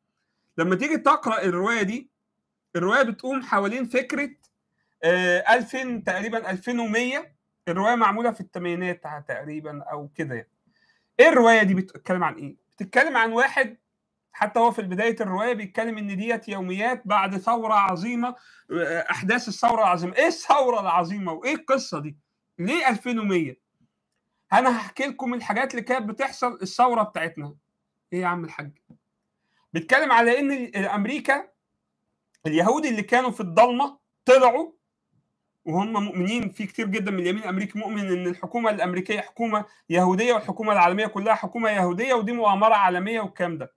لما تيجي تقرأ الرواية دي الرواية بتقوم حوالين فكرة 2000 تقريبا 2100 الرواية معمولة في الثمانينات تقريبا أو كده يعني. إيه الرواية دي بتتكلم عن إيه؟ بتتكلم عن واحد حتى هو في بداية الرواية بيتكلم إن ديت يوميات بعد ثورة عظيمة أحداث الثورة العظيمة. إيه الثورة العظيمة وإيه القصة دي؟ ليه 2100 أنا هحكي لكم الحاجات اللي كانت بتحصل الثورة بتاعتنا. إيه يا عم الحاج؟ بيتكلم على إن أمريكا اليهود اللي كانوا في الضلمة طلعوا وهم مؤمنين في كتير جدا من اليمين الأمريكي مؤمن إن الحكومة الأمريكية حكومة يهودية والحكومة العالمية كلها حكومة يهودية ودي مؤامرة عالمية والكلام ده.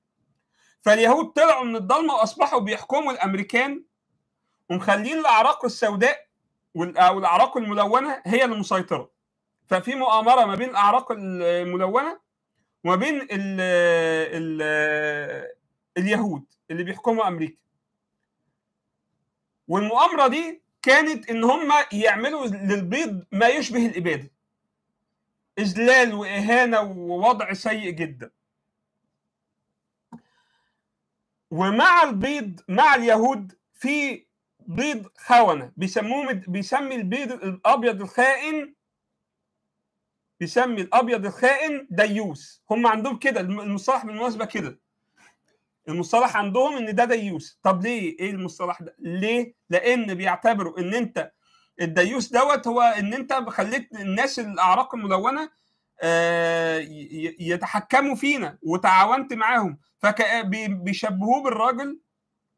فاليهود طلعوا من الضلمة وأصبحوا بيحكموا الأمريكان ومخلين الأعراق السوداء أو الاعراق الملونة هي المسيطره ففي مؤامرة ما بين الأعراق الملونة وما بين ال ال اليهود اللي بيحكموا أمريكا. والمؤامرة دي كانت إن هم يعملوا للبيض ما يشبه الإبادة. إذلال وإهانة ووضع سيء جدا. ومع البيض مع اليهود في بيض خونة. بيسموه بيسمي البيض الأبيض الخائن بيسمي الأبيض الخائن ديوس. هم عندهم كده المصطلح بالمناسبة كده. المصطلح عندهم إن ده ديوس. طب ليه؟ إيه المصطلح ده؟ ليه؟ لأن بيعتبروا إن أنت الديوس دوت هو إن أنت خليت الناس الأعراق الملونة يتحكموا فينا وتعاونت معاهم. فبيشبهوه بالراجل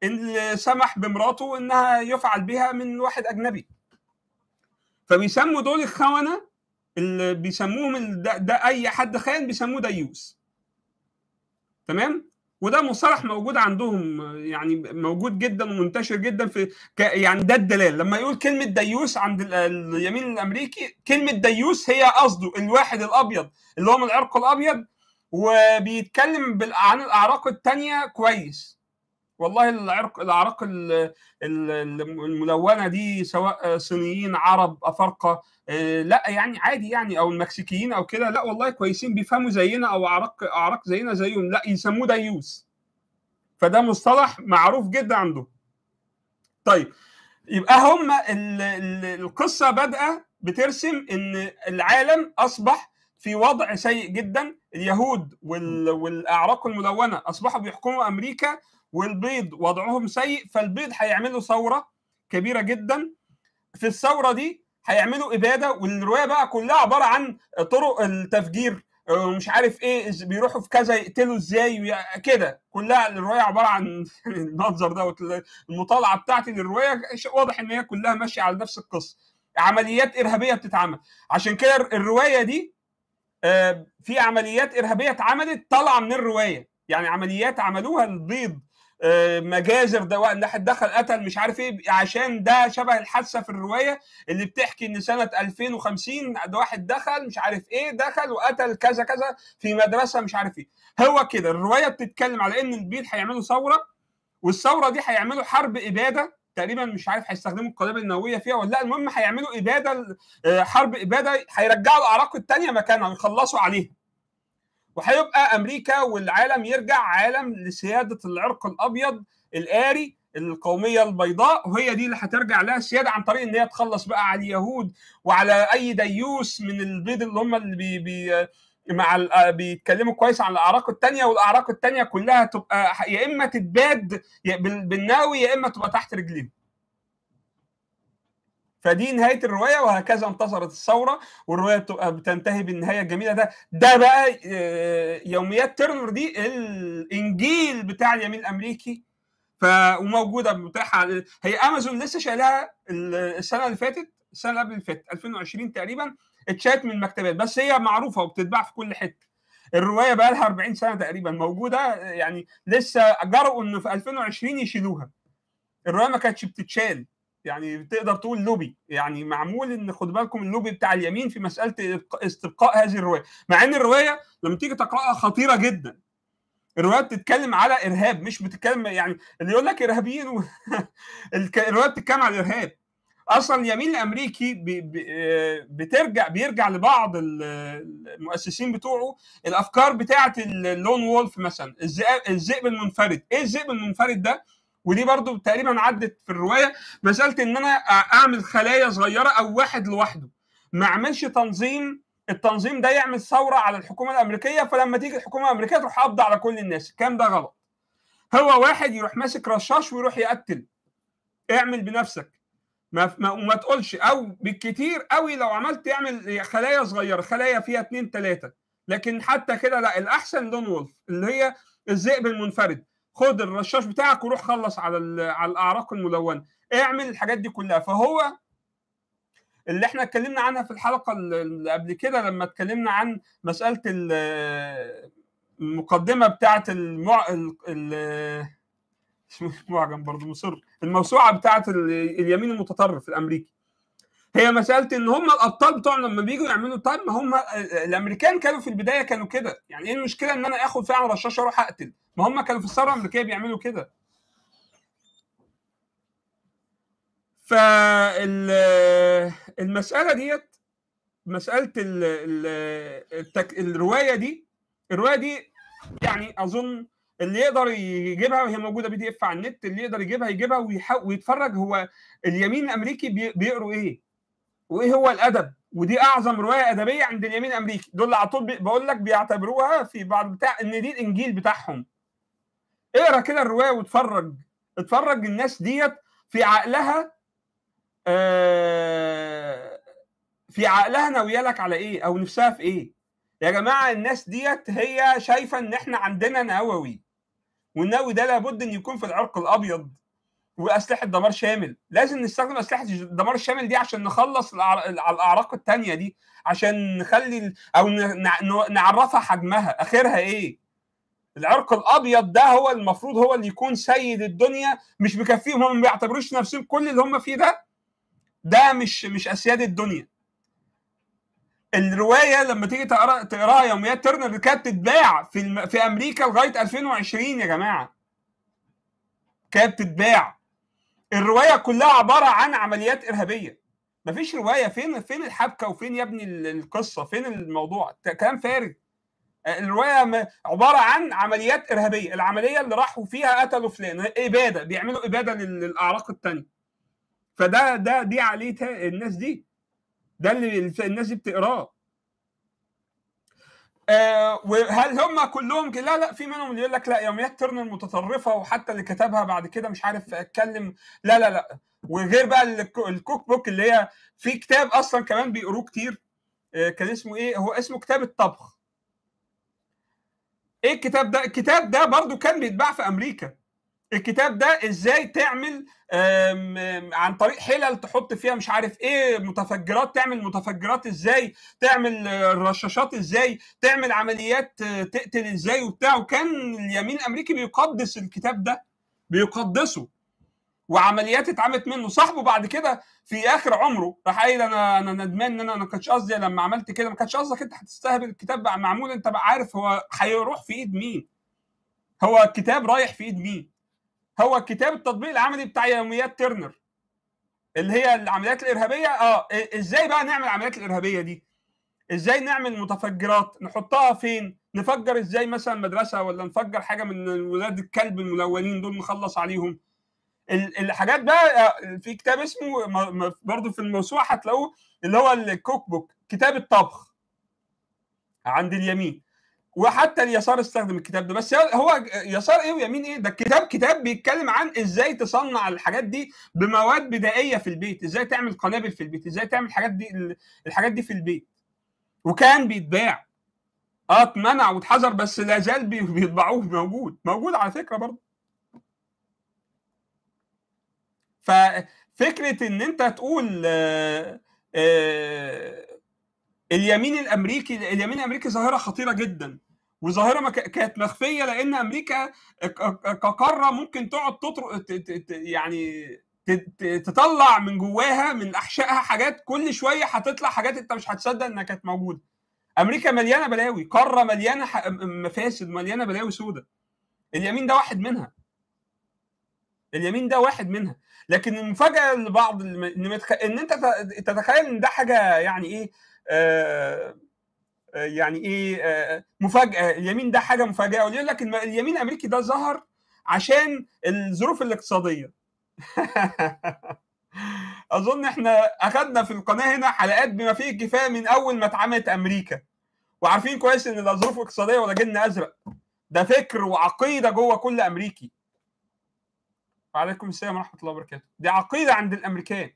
اللي سمح بمراته إنها يفعل بها من واحد أجنبي. فبيسموا دول الخونة اللي بيسموهم ده, ده أي حد خاين بيسموه ديوس تمام؟ وده مصطلح موجود عندهم يعني موجود جدا ومنتشر جدا في يعني ده الدلال. لما يقول كلمة ديوس عند اليمين الأمريكي كلمة ديوس هي قصده. الواحد الأبيض اللي هو من العرق الأبيض وبيتكلم عن الأعراق الثانية كويس. والله العرق الأعراق الملونة دي سواء صينيين عرب أفارقة لا يعني عادي يعني أو المكسيكيين أو كده لا والله كويسين بيفهموا زينا أو اعراق أعراق زينا زيهم لا يسموه ديوس. فده مصطلح معروف جدا عندهم طيب يبقى هم القصة بادئة بترسم إن العالم أصبح في وضع سيء جدا اليهود والأعراق الملونة أصبحوا بيحكموا أمريكا والبيض وضعهم سيء فالبيض هيعملوا ثورة كبيرة جدا. في الثورة دي هيعملوا إبادة والرواية بقى كلها عبارة عن طرق التفجير مش عارف إيه بيروحوا في كذا يقتلوا إزاي كده. كلها الرواية عبارة عن المنظر دوت المطالعة بتاعتي للرواية واضح إن هي كلها ماشية على نفس القصة. عمليات إرهابية بتتعمل. عشان كده الرواية دي في عمليات إرهابية اتعملت طالعة من الرواية. يعني عمليات عملوها البيض مجازر ده واحد دخل قتل مش عارف إيه عشان ده شبه الحادثة في الرواية اللي بتحكي إن سنة 2050 ده واحد دخل مش عارف إيه دخل وقتل كذا كذا في مدرسة مش عارف إيه. هو كده الرواية بتتكلم على إن البيض هيعملوا ثورة والثورة دي هيعملوا حرب إبادة تقريبا مش عارف هيستخدموا القنابل النووية فيها ولا لأ. المهم هيعملوا إبادة حرب إبادة هيرجعوا الأعراق الثانية مكانها ويخلصوا عليها. وهيبقى أمريكا والعالم يرجع عالم لسيادة العرق الأبيض الآري القومية البيضاء وهي دي اللي هترجع لها السيادة عن طريق إن هي تخلص بقى على اليهود وعلى أي ديوس من البيض اللي هم اللي بي بي مع بيتكلموا كويس عن الأعراق الثانية والأعراق الثانية كلها تبقى يا إما تتباد بالناوي يا إما تبقى تحت رجليهم. فدي نهاية الرواية وهكذا انتصرت الثورة والرواية بتبقى بتنتهي بالنهاية الجميلة ده. ده بقى يوميات ترنر دي الإنجيل بتاع اليمين الأمريكي. ف وموجودة متاحة هي امازون لسه شايلها السنة اللي فاتت السنة اللي قبل اللي فاتت 2020 تقريبا. اتشالت من المكتبات بس هي معروفة وبتتباع في كل حتة. الرواية بقى لها 40 سنة تقريبا موجودة يعني لسه جرؤوا إنه في 2020 يشيلوها. الرواية ما كانتش بتتشال يعني تقدر تقول لوبي. يعني معمول إن خد بالكم اللوبي بتاع اليمين في مسألة استبقاء هذه الرواية. مع إن الرواية لما تيجي تقرأها خطيرة جدا. الرواية بتتكلم على إرهاب مش بتتكلم يعني اللي يقول لك إرهابيين و... الرواية بتتكلم على الإرهاب. أصلا اليمين الأمريكي بي بي بترجع بيرجع لبعض المؤسسين بتوعه. الأفكار بتاعة اللون وولف مثلا الذئب المنفرد. إيه الذئب المنفرد ده؟ ودي برضو تقريبا عدت في الرواية. مسألة إن أنا أعمل خلايا صغيرة أو واحد لوحده. ما أعملش تنظيم. التنظيم ده يعمل ثورة على الحكومة الأمريكية فلما تيجي الحكومة الأمريكية تروح قابضة على كل الناس. الكلام ده غلط. هو واحد يروح ماسك رشاش ويروح يقتل. اعمل بنفسك. ما ما وما تقولش أو بالكتير قوي لو عملت اعمل خلايا صغيرة خلايا فيها اثنين ثلاثة لكن حتى كده لا الأحسن لون وولف اللي هي الذئب المنفرد. خد الرشاش بتاعك وروح خلص على على الأعراق الملونة. اعمل الحاجات دي كلها. فهو اللي إحنا اتكلمنا عنها في الحلقة اللي قبل كده لما اتكلمنا عن مسألة المقدمة بتاعة المع... اسمه معجم برضه مصر. الموسوعة بتاعه اليمين المتطرف الأمريكي. هي مسألة إن هم الأبطال بتوعنا لما بييجوا يعملوا طيب ما هم الأمريكان كانوا في البداية كانوا كده. يعني إيه المشكلة إن أنا آخد فعلا رشاشة وأروح أقتل؟ ما هم كانوا في الثورة الأمريكية بيعملوا كده. فالمساله ديت مسألة ال ال التك... الرواية دي الرواية دي يعني أظن اللي يقدر يجيبها وهي موجودة بي دي إف على النت اللي يقدر يجيبها يجيبها ويحاول ويتفرج هو اليمين الأمريكي بيقروا إيه؟ وإيه هو الأدب؟ ودي أعظم رواية أدبية عند اليمين الأمريكي. دول على طول بقول لك بيعتبروها في بعض بتاع إن دي الإنجيل بتاعهم. اقرأ كده الرواية واتفرج. اتفرج الناس ديت في عقلها آه في عقلها ناوية لك على إيه؟ أو نفسها في إيه؟ يا جماعة الناس ديت هي شايفة إن إحنا عندنا نووي. والنووي ده لابد إن يكون في العرق الأبيض وأسلحة دمار شامل. لازم نستخدم أسلحة الدمار الشامل دي عشان نخلص الأعراق الثانية دي عشان نخلي أو نعرفها حجمها. آخرها إيه؟ العرق الأبيض ده هو المفروض هو اللي يكون سيد الدنيا مش مكفيهم هم ما بيعتبروش نفسهم كل اللي هم فيه ده. ده مش مش أسياد الدنيا. الرواية لما تيجي تقرا تقراها يوميات ترنر كانت تتباع في الم... في أمريكا لغاية 2020 يا جماعة. كانت تتباع. الرواية كلها عبارة عن عمليات إرهابية. مفيش رواية. فين فين الحبكة وفين يا ابني القصة؟ فين الموضوع؟ كلام فارغ. الرواية عبارة عن عمليات إرهابية. العملية اللي راحوا فيها قتلوا فلان. إبادة. بيعملوا إبادة للأعراق الثانية فده ده دي عليه الناس دي. ده اللي الناس دي بتقراه. آه وهل هم كلهم لا لا في منهم اللي يقول لك لا يوميات ترنر متطرفه وحتى اللي كتبها بعد كده مش عارف اتكلم. لا لا لا. وغير بقى الكوك بوك اللي هي في كتاب أصلا كمان بيقروه كتير. آه كان اسمه إيه؟ هو اسمه كتاب الطبخ. إيه الكتاب ده؟ الكتاب ده برضو كان بيتباع في أمريكا. الكتاب ده إزاي تعمل عن طريق حلل تحط فيها مش عارف إيه متفجرات تعمل متفجرات إزاي تعمل رشاشات إزاي تعمل عمليات تقتل إزاي وبتاع. وكان اليمين الأمريكي بيقدس الكتاب ده بيقدسه وعمليات اتعملت منه. صاحبه بعد كده في آخر عمره راح قايل أنا أنا ندمان إن أنا ما كانش قصدي لما عملت كده ما كانش قصدك أنت هتستهبل الكتاب بقى معمول. أنت بقى عارف هو هيروح في إيد مين؟ هو الكتاب رايح في إيد مين؟ هو كتاب التطبيق العملي بتاع يوميات ترنر اللي هي العمليات الإرهابية. آه إزاي بقى نعمل العمليات الإرهابية دي؟ إزاي نعمل متفجرات؟ نحطها فين؟ نفجر إزاي مثلا مدرسة ولا نفجر حاجة من ولاد الكلب الملونين دول نخلص عليهم؟ الحاجات بقى في كتاب اسمه برضه في الموسوعة هتلاقوه اللي هو الكوك بوك كتاب الطبخ عند اليمين. وحتى اليسار استخدم الكتاب ده. بس هو يسار إيه ويمين إيه؟ ده الكتاب كتاب بيتكلم عن إزاي تصنع الحاجات دي بمواد بدائية في البيت إزاي تعمل قنابل في البيت إزاي تعمل الحاجات دي الحاجات دي في البيت. وكان بيتباع. آه اتمنع واتحذر بس لا زال بيطبعوه موجود. موجود على فكرة برضه. ففكرة إن أنت تقول آه آه اليمين الأمريكي اليمين الأمريكي ظاهرة خطيرة جدا وظاهرة كانت مخفية لأن أمريكا كقارة ممكن تقعد تطرق يعني تطلع من جواها من أحشائها حاجات كل شوية هتطلع حاجات أنت مش هتصدق إنها كانت موجودة. أمريكا مليانة بلاوي قارة مليانة مفاسد مليانة بلاوي سودة. اليمين ده واحد منها. اليمين ده واحد منها. لكن المفاجأة لبعض إن أنت تتخيل إن ده حاجة يعني إيه يعني إيه آه مفاجأة. اليمين ده حاجة مفاجأة. ويقول لك اليمين الأمريكي ده ظهر عشان الظروف الاقتصادية. أظن إحنا اخذنا في القناة هنا حلقات بما فيه الكفايه من أول ما اتعملت أمريكا. وعارفين كويس إن لا ظروف اقتصادية ولا جن أزرق. ده فكر وعقيدة جوه كل أمريكي. وعليكم السلام ورحمة الله وبركاته. دي عقيدة عند الأمريكان.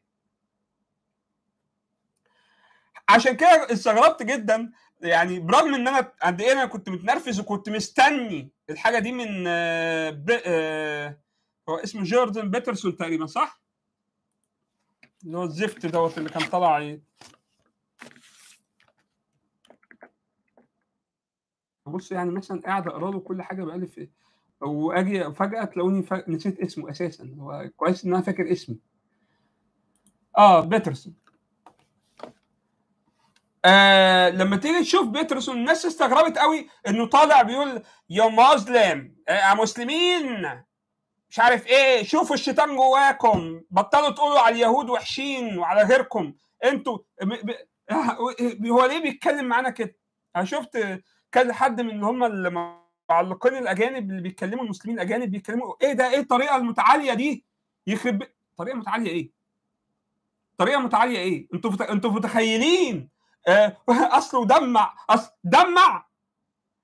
عشان كده استغربت جدا يعني برغم إن أنا قد إيه أنا كنت متنرفز وكنت مستني الحاجة دي من آه،. آه، هو اسمه جوردن بيترسون تقريبا صح؟ اللي هو الزفت دوت اللي كان طالع ي- بص يعني مثلا قاعد أقرأ له كل حاجة بألف إيه وأجي فجأة تلاقوني. نسيت اسمه أساسا هو كويس إن أنا فاكر اسمي آه بيترسون آه لما تيجي تشوف بيترسون الناس استغربت قوي إنه طالع بيقول يا مسلم يا مسلمين مش عارف إيه شوفوا الشيطان جواكم بطلوا تقولوا على اليهود وحشين وعلى غيركم أنتوا. ب... هو ليه بيتكلم معانا كده؟ أنا شفت كذا حد من اللي هم المعلقين الأجانب اللي بيتكلموا المسلمين الأجانب بيتكلموا إيه ده إيه الطريقة المتعالية دي؟ يخرب طريقة متعالية إيه؟ طريقة متعالية إيه؟ أنتوا. أنتوا متخيلين آه، أصله دمع اصل دمع.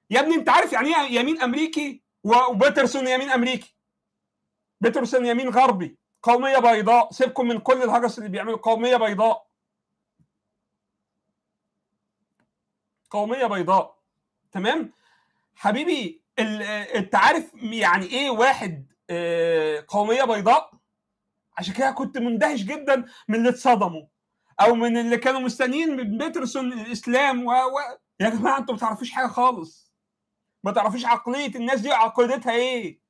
يا ابني أنت عارف يعني إيه يمين أمريكي وبيترسون يمين أمريكي؟ بيترسون يمين غربي. قومية بيضاء. سيبكم من كل الهجس اللي بيعملوا. قومية بيضاء. قومية بيضاء. تمام؟ حبيبي آه، أنت عارف يعني إيه واحد آه، قومية بيضاء؟ عشان كده كنت مندهش جدا من اللي اتصدموا. أو من اللي كانوا مستنيين من بيترسون الإسلام و... و... يا جماعة أنتوا ما تعرفوش حاجة خالص. ما تعرفوش عقلية الناس دي عقيدتها إيه.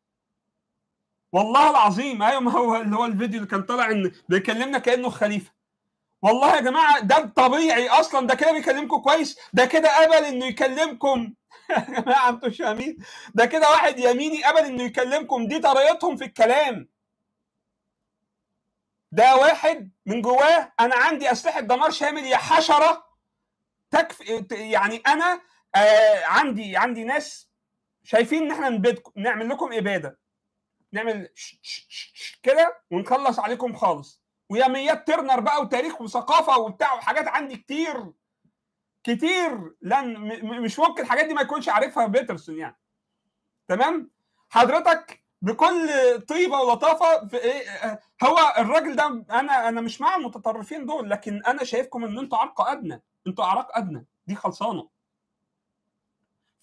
والله العظيم أيوه ما هو اللي هو الفيديو اللي كان طالع إن بيكلمنا كأنه خليفة. والله يا جماعة ده الطبيعي أصلا ده كده بيكلمكم كويس ده كده قبل إنه يكلمكم. يا جماعة أنتوا مش فاهمين. ده كده واحد يميني قبل إنه يكلمكم. دي طريقتهم في الكلام. ده واحد من جواه أنا عندي أسلحة دمار شامل يا حشرة تكفي يعني أنا آه عندي عندي ناس شايفين إن إحنا نبيدكم نعمل لكم إبادة. نعمل كده ونخلص عليكم خالص. ويوميات ترنر بقى وتاريخ وثقافة وبتاع وحاجات عندي كتير كتير. م- مش ممكن الحاجات دي ما يكونش عارفها بيترسون يعني. تمام؟ حضرتك بكل طيبة ولطافة في إيه هو الراجل ده أنا أنا مش مع المتطرفين دول لكن أنا شايفكم إن أنتوا عرق أدنى أنتوا اعراق أدنى دي خلصانة.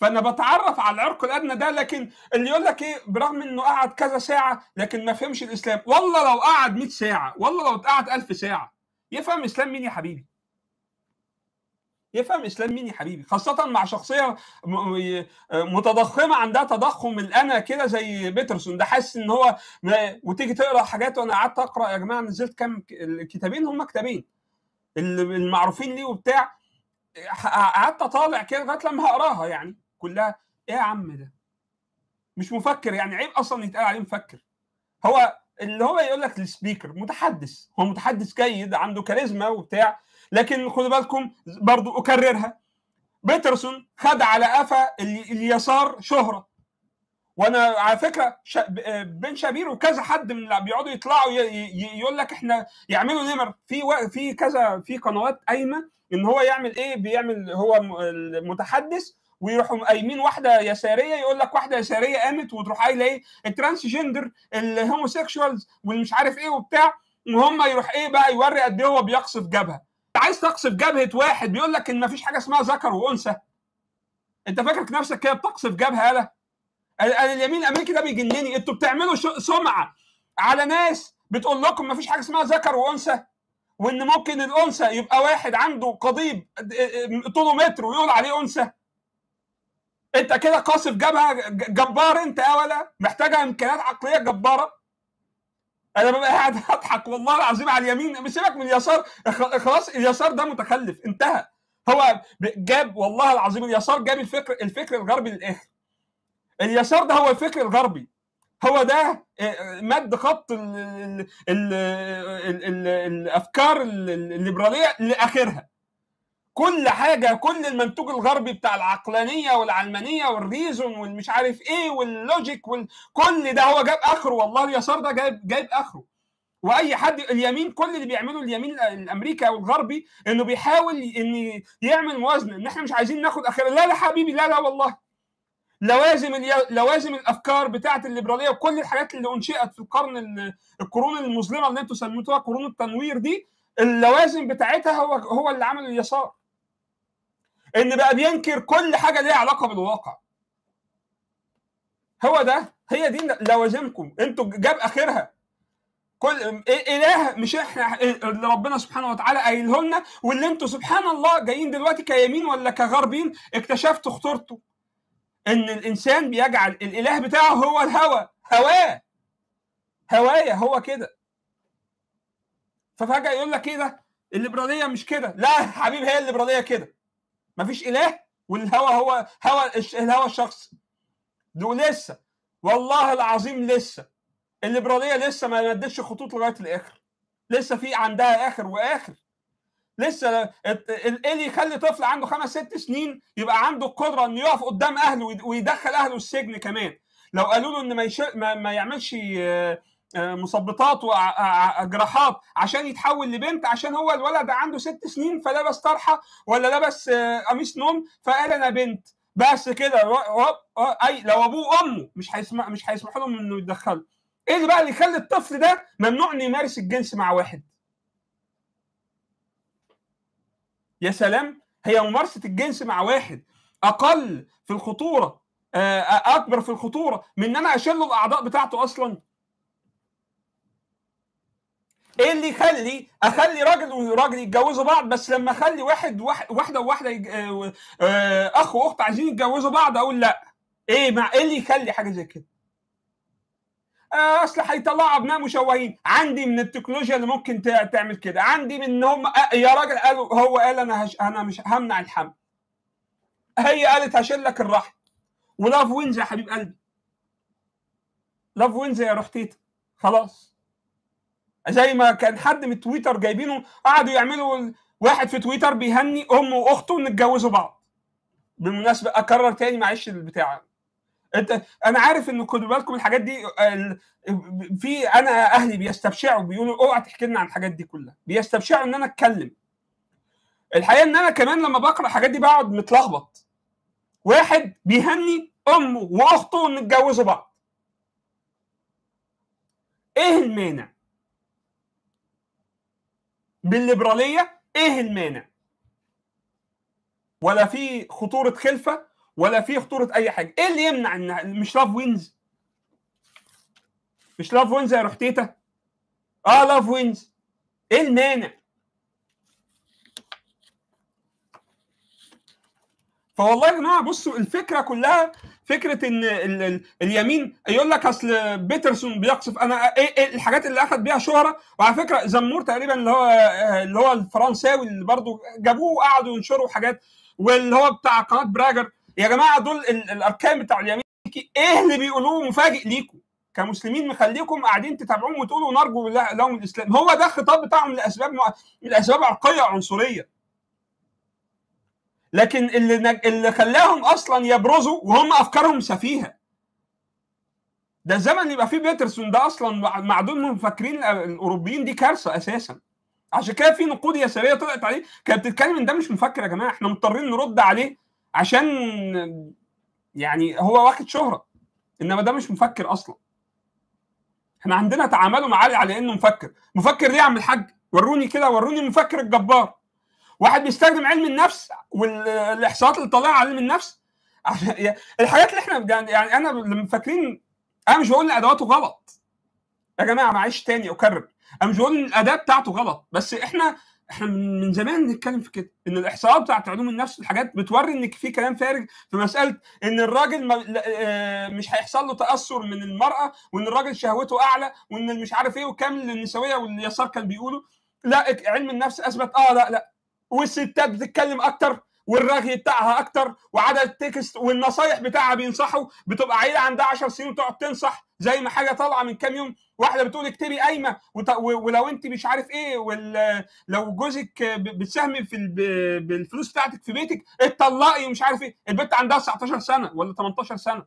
فأنا بتعرف على العرق الأدنى ده لكن اللي يقول لك إيه برغم إنه قعد كذا ساعة لكن ما فهمش الإسلام. والله لو قعد 100 ساعة والله لو قعد 1000 ساعة يفهم إسلام مين يا حبيبي؟ يفهم اسلام مين يا حبيبي؟ خاصة مع شخصية متضخمة عندها تضخم الأنا كده زي بيترسون. ده حاسس إن هو وتيجي تقرأ حاجات وأنا قعدت أقرأ يا جماعة نزلت كام ك- الكتابين؟ هم كتابين. ال- المعروفين ليه وبتاع. قعدت أطالع كده لغاية لما هقراها يعني. كلها إيه يا عم ده؟ مش مفكر يعني. عيب أصلا يتقال عليه مفكر. هو اللي هو يقول لك السبيكر متحدث. هو متحدث جيد عنده كاريزما وبتاع. لكن خدوا بالكم برضو أكررها. بيترسون خد على قفا ال- اليسار شهرة. وأنا على فكرة. بن شابير وكذا حد من اللي بيقعدوا يطلعوا ي... ي... يقول لك إحنا يعملوا نمر. في و... في كذا في قنوات قايمة إن هو يعمل إيه؟ بيعمل هو المتحدث ويروحوا قايمين واحدة يسارية يقول لك واحدة يسارية قامت وتروح قايلة إيه؟ ال transgender ال homosexuals والمش عارف إيه وبتاع. وهم يروح إيه بقى يوري قد إيه هو بيقصف جبهة. أنت عايز تقصف جبهة واحد بيقول لك إن مفيش حاجة اسمها ذكر وأنثى. أنت فاكرك نفسك كده بتقصف جبهة يالا؟ ال- ال- اليمين الأمريكي ده بيجنني. أنتوا بتعملوا سمعة على ناس بتقول لكم مفيش حاجة اسمها ذكر وأنثى وإن ممكن الأنثى يبقى واحد عنده قضيب طوله متر ويقول عليه أنثى. أنت كده قاصف جبهة جبار أنت يا ولا؟ محتاجة إمكانيات عقلية جبارة؟ أنا ببقى قاعد أضحك والله العظيم على اليمين سيبك من اليسار خلاص اليسار ده متخلف انتهى. هو جاب والله العظيم اليسار جاب الفكر الفكر الغربي للآخر. اليسار ده هو الفكر الغربي. هو ده آه، مد خط ال ال ال ال ال الأفكار ال- ال- الليبرالية لآخرها. كل حاجة كل المنتوج الغربي بتاع العقلانية والعلمانية وال reason والمش عارف إيه وال logic وكل ده هو جاب آخره. والله اليسار ده جايب جايب آخره. وأي حد اليمين كل اللي بيعمله اليمين الأمريكي أو الغربي إنه بيحاول إن يعمل موازنة. إن إحنا مش عايزين ناخد اخره لا لا حبيبي لا لا والله. لوازم لوازم الأفكار بتاعة الليبرالية وكل الحاجات اللي أنشئت في القرن القرون المظلمة اللي أنتم سميتوها قرون التنوير دي اللوازم بتاعتها هو هو اللي عمل اليسار. إن بقى بينكر كل حاجة ليها علاقة بالواقع. هو ده هي دي لوازمكم أنتوا جاب آخرها. كل إله مش إحنا اللي ربنا سبحانه وتعالى قايله لنا واللي أنتوا سبحان الله جايين دلوقتي كيمين ولا كغربين اكتشفتوا خطورته إن الإنسان بيجعل الإله بتاعه هو الهوى. هواه. هواية هو كده. ففجأة يقول لك إيه ده؟ الليبرالية مش كده. لا حبيبي هي الليبرالية كده. مفيش إله والهوى هو هوى الهوى الشخص. دول لسه والله العظيم لسه. الليبرالية لسه ما مدتش خطوط لغاية الآخر. لسه في عندها آخر وآخر. لسه إيه اللي يخلي طفل عنده خمس ست سنين يبقى عنده القدره إنه يقف قدام أهله ويدخل أهله السجن كمان؟ لو قالوا له إن ما, يش... ما... ما يعملش مثبطات وجراحات عشان يتحول لبنت عشان هو الولد عنده ست سنين فلبس طرحة ولا لبس قميص نوم فقال أنا بنت. بس كده أي لو أبوه وأمه مش هيسمح مش هيسمحوا لهم إنه يتدخلوا. إيه اللي بقى اللي يخلي الطفل ده ممنوع إنه يمارس الجنس مع واحد؟ يا سلام هي ممارسة الجنس مع واحد أقل في الخطورة أكبر في الخطورة من إن أنا اشيل له الأعضاء بتاعته أصلا؟ إيه اللي يخلي أخلي راجل وراجل يتجوزوا بعض بس لما أخلي واحد واحدة وواحدة يج... أخ وأخت عايزين يتجوزوا بعض أقول لأ. إيه مع إيه اللي يخلي حاجة زي كده؟ أصل هيطلعوا أبناء مشوهين. عندي من التكنولوجيا اللي ممكن تعمل كده. عندي من إن هم يا راجل قالوا هو قال أنا هش... أنا مش همنع الحمل. هي قالت هشيل لك الرحم. ولاف وينز يا حبيب قلبي. لاف وينز يا رحتيت خلاص. زي ما كان حد من تويتر جايبينه قعدوا يعملوا واحد في تويتر بيهني أمه وأخته إن اتجوزوا بعض. بالمناسبة أكرر تاني معلش البتاع. أنت أنا عارف ان خدوا بالكم الحاجات دي في أنا أهلي بيستبشعوا بيقولوا أوعى تحكي لنا عن الحاجات دي كلها. بيستبشعوا إن أنا أتكلم. الحقيقة إن أنا كمان لما بقرأ الحاجات دي بقعد متلخبط. واحد بيهني أمه وأخته إن اتجوزوا بعض. إيه المانع؟ بالليبرالية إيه المانع؟ ولا في خطورة خلفة ولا في خطورة أي حاجة. إيه اللي يمنع إن مش لاف وينز؟ مش لاف وينز يا رحتيتا آه لاف وينز. إيه المانع؟ فوالله يا جماعة بصوا الفكرة كلها فكرة إن ال ال اليمين يقول لك أصل بيترسون بيقصف. أنا إيه, إيه الحاجات اللي أخذ بيها شهرة؟ وعلى فكرة زمور تقريبا اللي هو اللي هو الفرنساوي اللي برضه جابوه وقعدوا ينشروا حاجات واللي هو بتاع قناة براجر. يا جماعة دول الأركان بتاع اليمين إيه اللي بيقولوه مفاجئ ليكم؟ كمسلمين مخليكم قاعدين تتابعوهم وتقولوا نرجو لهم الإسلام. هو ده الخطاب بتاعهم لأسباب لأسباب عرقية عنصريه لكن اللي اللي خلاهم أصلا يبرزوا وهم أفكارهم سفيهة. ده الزمن يبقى فيه بيترسون ده أصلا معدود من مفكرين الأوروبيين دي كارثة أساسا. عشان كده في نقود يسارية طلعت عليه كانت بتتكلم إن ده مش مفكر يا جماعة إحنا مضطرين نرد عليه عشان يعني هو واخد شهرة إنما ده مش مفكر أصلا. إحنا عندنا تعاملوا معاه على إنه مفكر. مفكر ليه يا عم الحاج وروني كده وروني المفكر الجبار. واحد بيستخدم علم النفس والإحصاءات اللي طالعة علم النفس. الحاجات اللي إحنا يعني أنا اللي فاكرين أنا مش بقول إن أدواته غلط. يا جماعة معلش تاني أكرر. أنا مش بقول إن الأداة بتاعته غلط. بس إحنا إحنا من زمان بنتكلم في كده إن الإحصاءات بتاعت علوم النفس الحاجات بتوري إن في كلام فارغ في مسألة إن الراجل مش هيحصل له تأثر من المرأة وإن الراجل شهوته أعلى وإن مش عارف إيه وكامل النسوية واليسار كان بيقولوا لا علم النفس أثبت آه لا لا. والستات بتتكلم أكتر والرغي بتاعها أكتر وعدد التكست والنصايح بتاعها بينصحوا بتبقى عيلة عندها 10 سنين وتقعد تنصح زي ما حاجة طالعة من كام يوم. واحدة بتقول اكتبي قايمة ولو أنت مش عارف إيه لو جوزك بتساهمي في بالفلوس بتاعتك في بيتك اتطلقي ومش عارف إيه. البنت عندها 19 سنة ولا 18 سنة.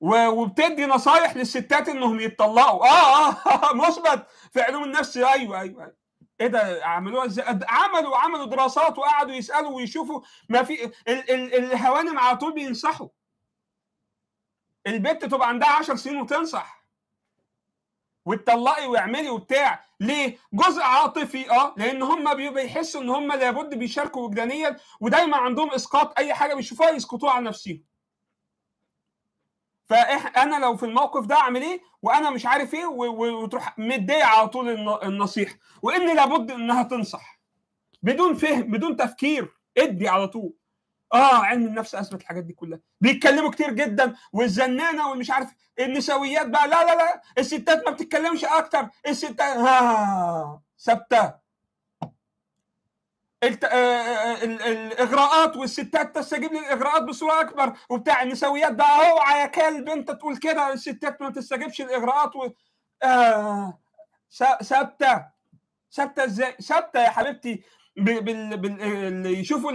وبتدي نصايح للستات إنهم يتطلقوا. آه آه مثبت في علوم النفس. أيوه أيوه, أيوة. إيه ده عملوها إزاي؟ عملوا عملوا دراسات وقعدوا يسألوا ويشوفوا ما في ال ال الهوانم على طول بينصحوا. البنت تبقى عندها 10 سنين وتنصح. وتطلقي واعملي وبتاع. ليه؟ جزء عاطفي آه لأن هم بيحسوا إن هم لابد بيشاركوا وجدانيا ودايما عندهم إسقاط أي حاجة بيشوفوها يسقطوها على نفسهم فانا لو في الموقف ده أعمل إيه؟ وأنا مش عارف إيه وتروح مديه على طول النصيحة. وإن لابد إنها تنصح. بدون فهم بدون تفكير. ادي على طول. آه علم النفس أثبت الحاجات دي كلها. بيتكلموا كتير جدا. والزنانة والمش عارف النسويات بقى لا لا لا. الستات ما بتتكلمش أكتر. الستات ها ثابتة. الت... الإغراءات والستات تستجيب للإغراءات بصورة أكبر وبتاع النسويات بقى أوعى يا كلب أنت تقول كده. الستات ما تستجيبش الاغراءات و... آه... ثابتة. ثابتة إزاي؟ ثابتة يا حبيبتي بال... بال... يشوفوا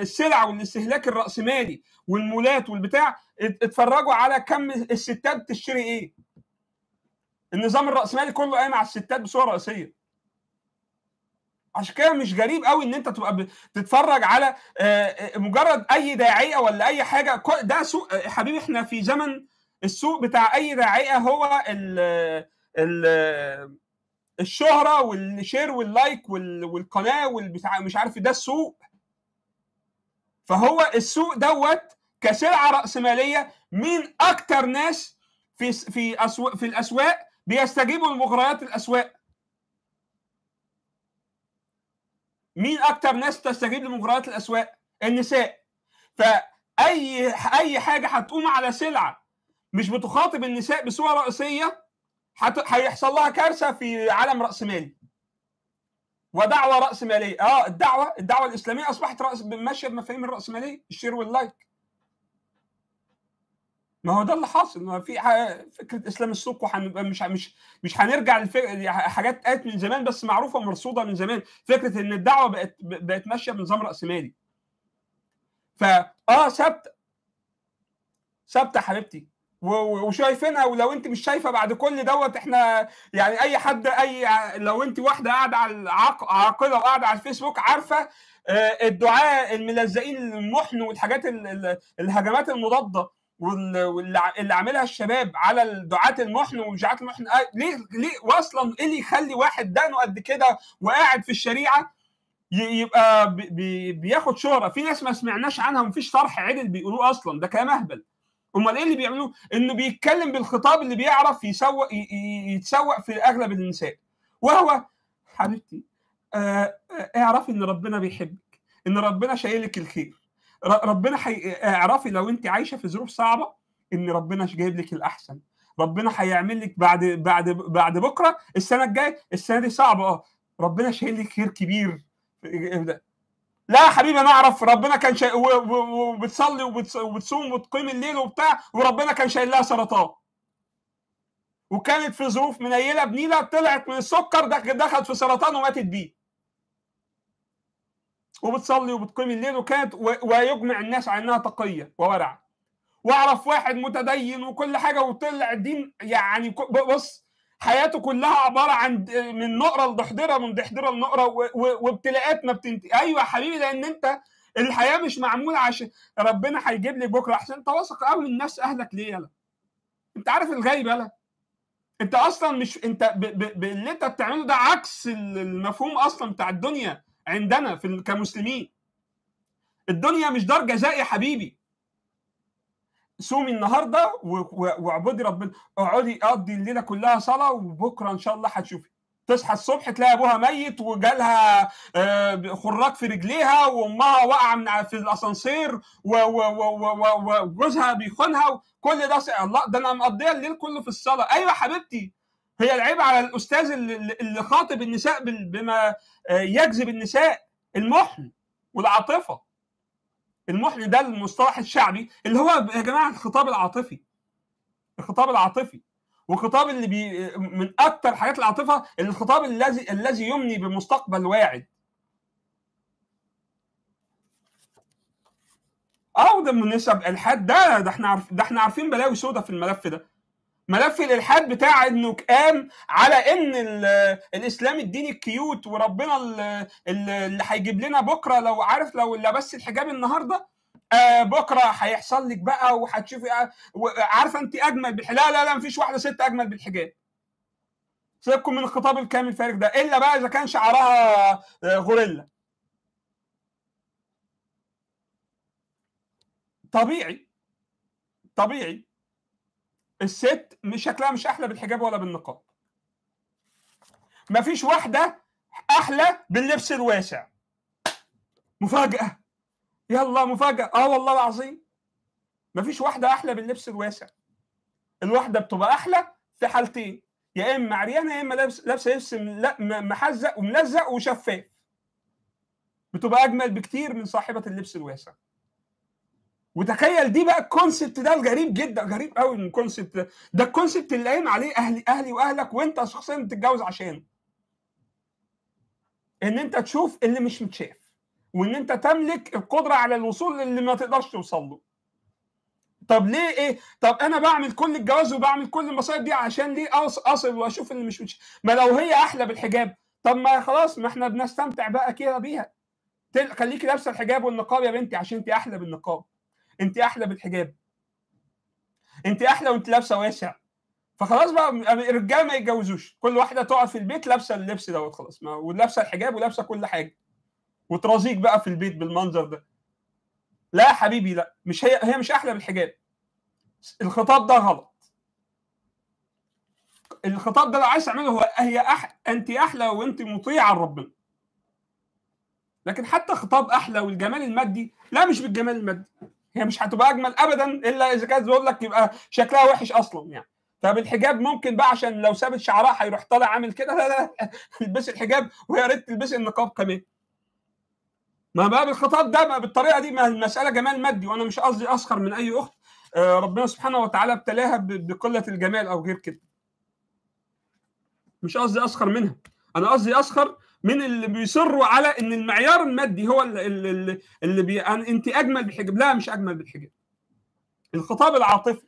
السلع والاستهلاك الرأسمالي والمولات والبتاع. اتفرجوا على كم الستات بتشتري إيه؟ النظام الرأسمالي كله قايم على الستات بصورة رئيسية. عشان كده مش غريب قوي ان انت تبقى بتتفرج على مجرد اي داعية ولا اي حاجة. ده سوق حبيبي إحنا في زمن السوق بتاع اي داعية هو ال ال الشهرة والشير واللايك والقناة والبتاع مش عارف ده السوق فهو السوق دوت كسلعة رأسمالية مين أكتر ناس في في أسواق في الأسواق بيستجيبوا لمغريات الأسواق. مين أكتر ناس تستجيب لمغريات الأسواق؟ النساء. فأي أي حاجة هتقوم على سلعة مش بتخاطب النساء بصورة رئيسية هيحصل لها كارثة في عالم راسمالي ودعوة راسماليه آه الدعوة الدعوة الإسلامية أصبحت رأس ماشية بمفاهيم الراسماليه الشير واللايك. ما هو ده اللي حاصل. ما في فكرة إسلام السوق وهنبقى مش مش مش هنرجع لحاجات اتقالت من زمان بس معروفة ومرصودة من زمان. فكرة إن الدعوة بقت بقت ماشية بنظام رأسمالي. فا آه ثابته ثابته حبيبتي. وشايفينها ولو أنت مش شايفة بعد كل دوت إحنا يعني أي حد أي لو أنت واحدة قاعدة على عاقلة وقاعدة على الفيسبوك عارفة الدعاء الملزقين المحن والحاجات الهجمات المضادة. واللي عاملها الشباب على الدعاة المحن ومجاعات المحن آه ليه ليه واصلا؟ إيه اللي يخلي واحد دانه قد كده وقاعد في الشريعة؟ يبقى بي بياخد شهرة. في ناس ما سمعناش عنها ومفيش طرح عدل بيقولوه أصلا. ده كلام أهبل. أمال إيه اللي بيعملوه؟ إنه بيتكلم بالخطاب اللي بيعرف يسوق يتسوق في أغلب النساء. وهو حبيبتي آه اعرفي إن ربنا بيحبك إن ربنا شايلك الخير. ربنا حي... اعرفي لو انت عايشة في ظروف صعبة ان ربنا جايب لك الأحسن. ربنا هيعمل لك بعد بعد بعد بكرة السنة الجاية السنة دي صعبة آه. ربنا شايل لك خير كبير. لا يا حبيبي أنا أعرف ربنا كان شايل وبتصلي وبتصوم وتقيم الليل وبتاع وربنا كان شايل لها سرطان. وكانت في ظروف منيلة بنيلة طلعت من السكر دخلت في سرطان وماتت بيه. وبتصلي وبتقيم الليل وكانت ويجمع الناس على إنها تقية وورع. وأعرف واحد متدين وكل حاجة وطلع الدين يعني بص حياته كلها عبارة عن من نقرة لضحضره من ضحضره لنقرة وابتلاءات ما بتنتهي أيوه يا حبيبي لأن أنت الحياة مش معمولة عشان ربنا هيجيب لي بكرة عشان أنت واثق قوي الناس أهلك ليه يلا؟ أنت عارف الغيب يلا؟ أنت أصلا مش أنت باللي أنت بتعمله ده عكس المفهوم أصلا بتاع الدنيا. عندنا في كمسلمين. الدنيا مش دار جزاء يا حبيبي. صومي النهارده واعبدي ربنا. اقعدي قضي الليلة كلها صلاة وبكرة إن شاء الله هتشوفي. تصحى الصبح تلاقي أبوها ميت وجالها خراج في رجليها وأمها واقعة من في الأسانسير وجوزها بيخونها كل ده الله ده أنا مقضية الليل كله في الصلاة. أيوه حبيبتي. هي العيب على الأستاذ اللي خاطب النساء بما يجذب النساء المحن والعاطفة. المحن ده المصطلح الشعبي اللي هو يا جماعة الخطاب العاطفي. الخطاب العاطفي. والخطاب اللي بي من أكثر حاجات العاطفة الخطاب الذي الذي يمني بمستقبل واعد. آه وده من نسب الحاد ده ده إحنا عارف ده إحنا عارفين بلاوي سودا في الملف ده. ملف الإلحاد بتاع انه قام على إن ال- الإسلام الديني الكيوت وربنا ال- ال- اللي هيجيب لنا بكرة لو عارف لو لبست الحجاب النهارده آه بكرة هيحصل لك بقى وهتشوفي آه، عارفة أنت أجمل بالحجاب لا لا لا مفيش واحدة ست أجمل بالحجاب. سيبكم من الخطاب الكامل الفارغ ده إلا بقى إذا كان شعرها آه، غوريلا. طبيعي طبيعي. الست شكلها مش أحلى بالحجاب ولا بالنقاب. مفيش واحدة أحلى باللبس الواسع. مفاجأة. يلا مفاجأة. آه والله العظيم. مفيش واحدة أحلى باللبس الواسع. الواحدة بتبقى أحلى في حالتين. يا إما عريانة يا إما لابس لابسة لبس محزق وملزق وشفاف. بتبقى أجمل بكتير من صاحبة اللبس الواسع. وتخيل دي بقى ال concept ده الغريب جدا غريب قوي من ال concept ده. ده ال concept اللي قايم عليه أهلي أهلي وأهلك وأنت شخصيا بتتجوز عشانه. إن أنت تشوف اللي مش متشاف وإن أنت تملك القدرة على الوصول للي ما تقدرش توصل له. طب ليه إيه؟ طب أنا بعمل كل الجواز وبعمل كل المصايب دي عشان ليه أصل وأشوف اللي مش متشاف ما لو هي أحلى بالحجاب طب ما خلاص ما إحنا بنستمتع بقى كده بيها. خليكي لابسة الحجاب والنقاب يا بنتي عشان انت أحلى بالنقاب. انت أحلى بالحجاب. انت أحلى وانت لابسة واسع. فخلاص بقى الرجالة ما يتجوزوش. كل واحدة تقعد في البيت لابسة اللبس دوت خلاص. ولابسه الحجاب ولابسة كل حاجة. وترازيك بقى في البيت بالمنظر ده. لا يا حبيبي لا. مش هي هي مش أحلى بالحجاب. الخطاب ده غلط. الخطاب ده لو عايز تعمله هو هي أح... أنت أحلى وأنت مطيعة لربنا لكن حتى خطاب أحلى والجمال المادي لا مش بالجمال المادي. هي مش هتبقى أجمل ابدا إلا إذا كانت بيقول لك يبقى شكلها وحش أصلا يعني. طب الحجاب ممكن بقى عشان لو سابت شعرها هيروح طالع عامل كده؟ لا لا البسي الحجاب ويا ريت تلبسي النقاب كمان. ما بقى بالخطاب ده بقى بالطريقة دي ما المسألة جمال مادي وأنا مش قصدي أسخر من أي أخت. آه، ربنا سبحانه وتعالى ابتلاها بقلة الجمال أو غير كده. مش قصدي أسخر منها. أنا قصدي أسخر من اللي بيصروا على إن المعيار المادي هو اللي, اللي, بي... أنت أجمل بالحجاب. لا مش أجمل بالحجاب. الخطاب العاطفي.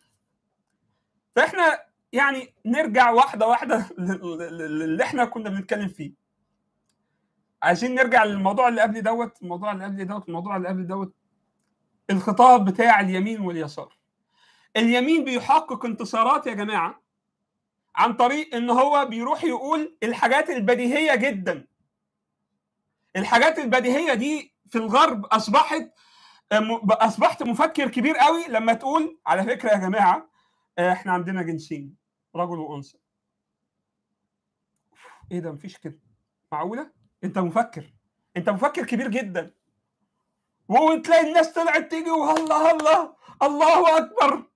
فإحنا يعني نرجع واحدة واحدة اللي إحنا كنا بنتكلم فيه. عايزين نرجع للموضوع اللي قبل دوت الموضوع اللي قبل دوت الموضوع اللي قبل دوت. الخطاب بتاع اليمين واليسار. اليمين بيحقق انتصارات يا جماعة عن طريق إن هو بيروح يقول الحاجات البديهية جدا. الحاجات البديهية دي في الغرب أصبحت أصبحت مفكر كبير قوي لما تقول على فكرة يا جماعة إحنا عندنا جنسين رجل وأنثى. إيه ده؟ مفيش كده. معقولة؟ أنت مفكر. أنت مفكر كبير جدا. وتلاقي الناس طلعت تيجي والله الله الله أكبر.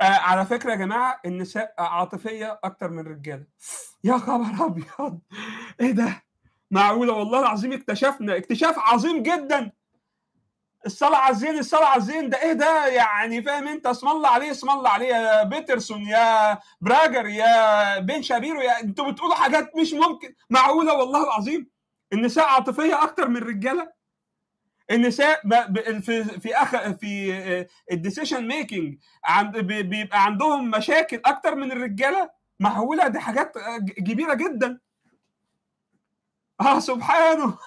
آه على فكرة يا جماعة النساء عاطفية أكتر من الرجالة. يا خبر أبيض. إيه ده؟ معقولة والله العظيم اكتشفنا اكتشاف عظيم جدا. الصلاة على الزين الصلاة على الزين ده إيه ده؟ يعني فاهم أنت؟ اسم الله عليه اسم الله عليه. يا بيترسون يا براجر يا بن شابيرو يا أنتوا بتقولوا حاجات مش ممكن. معقولة والله العظيم؟ النساء عاطفية أكتر من الرجالة؟ النساء في في أخ في ال decision making بيبقى عندهم مشاكل أكتر من الرجالة؟ معقولة؟ دي حاجات كبيرة جدا. آه سبحانه.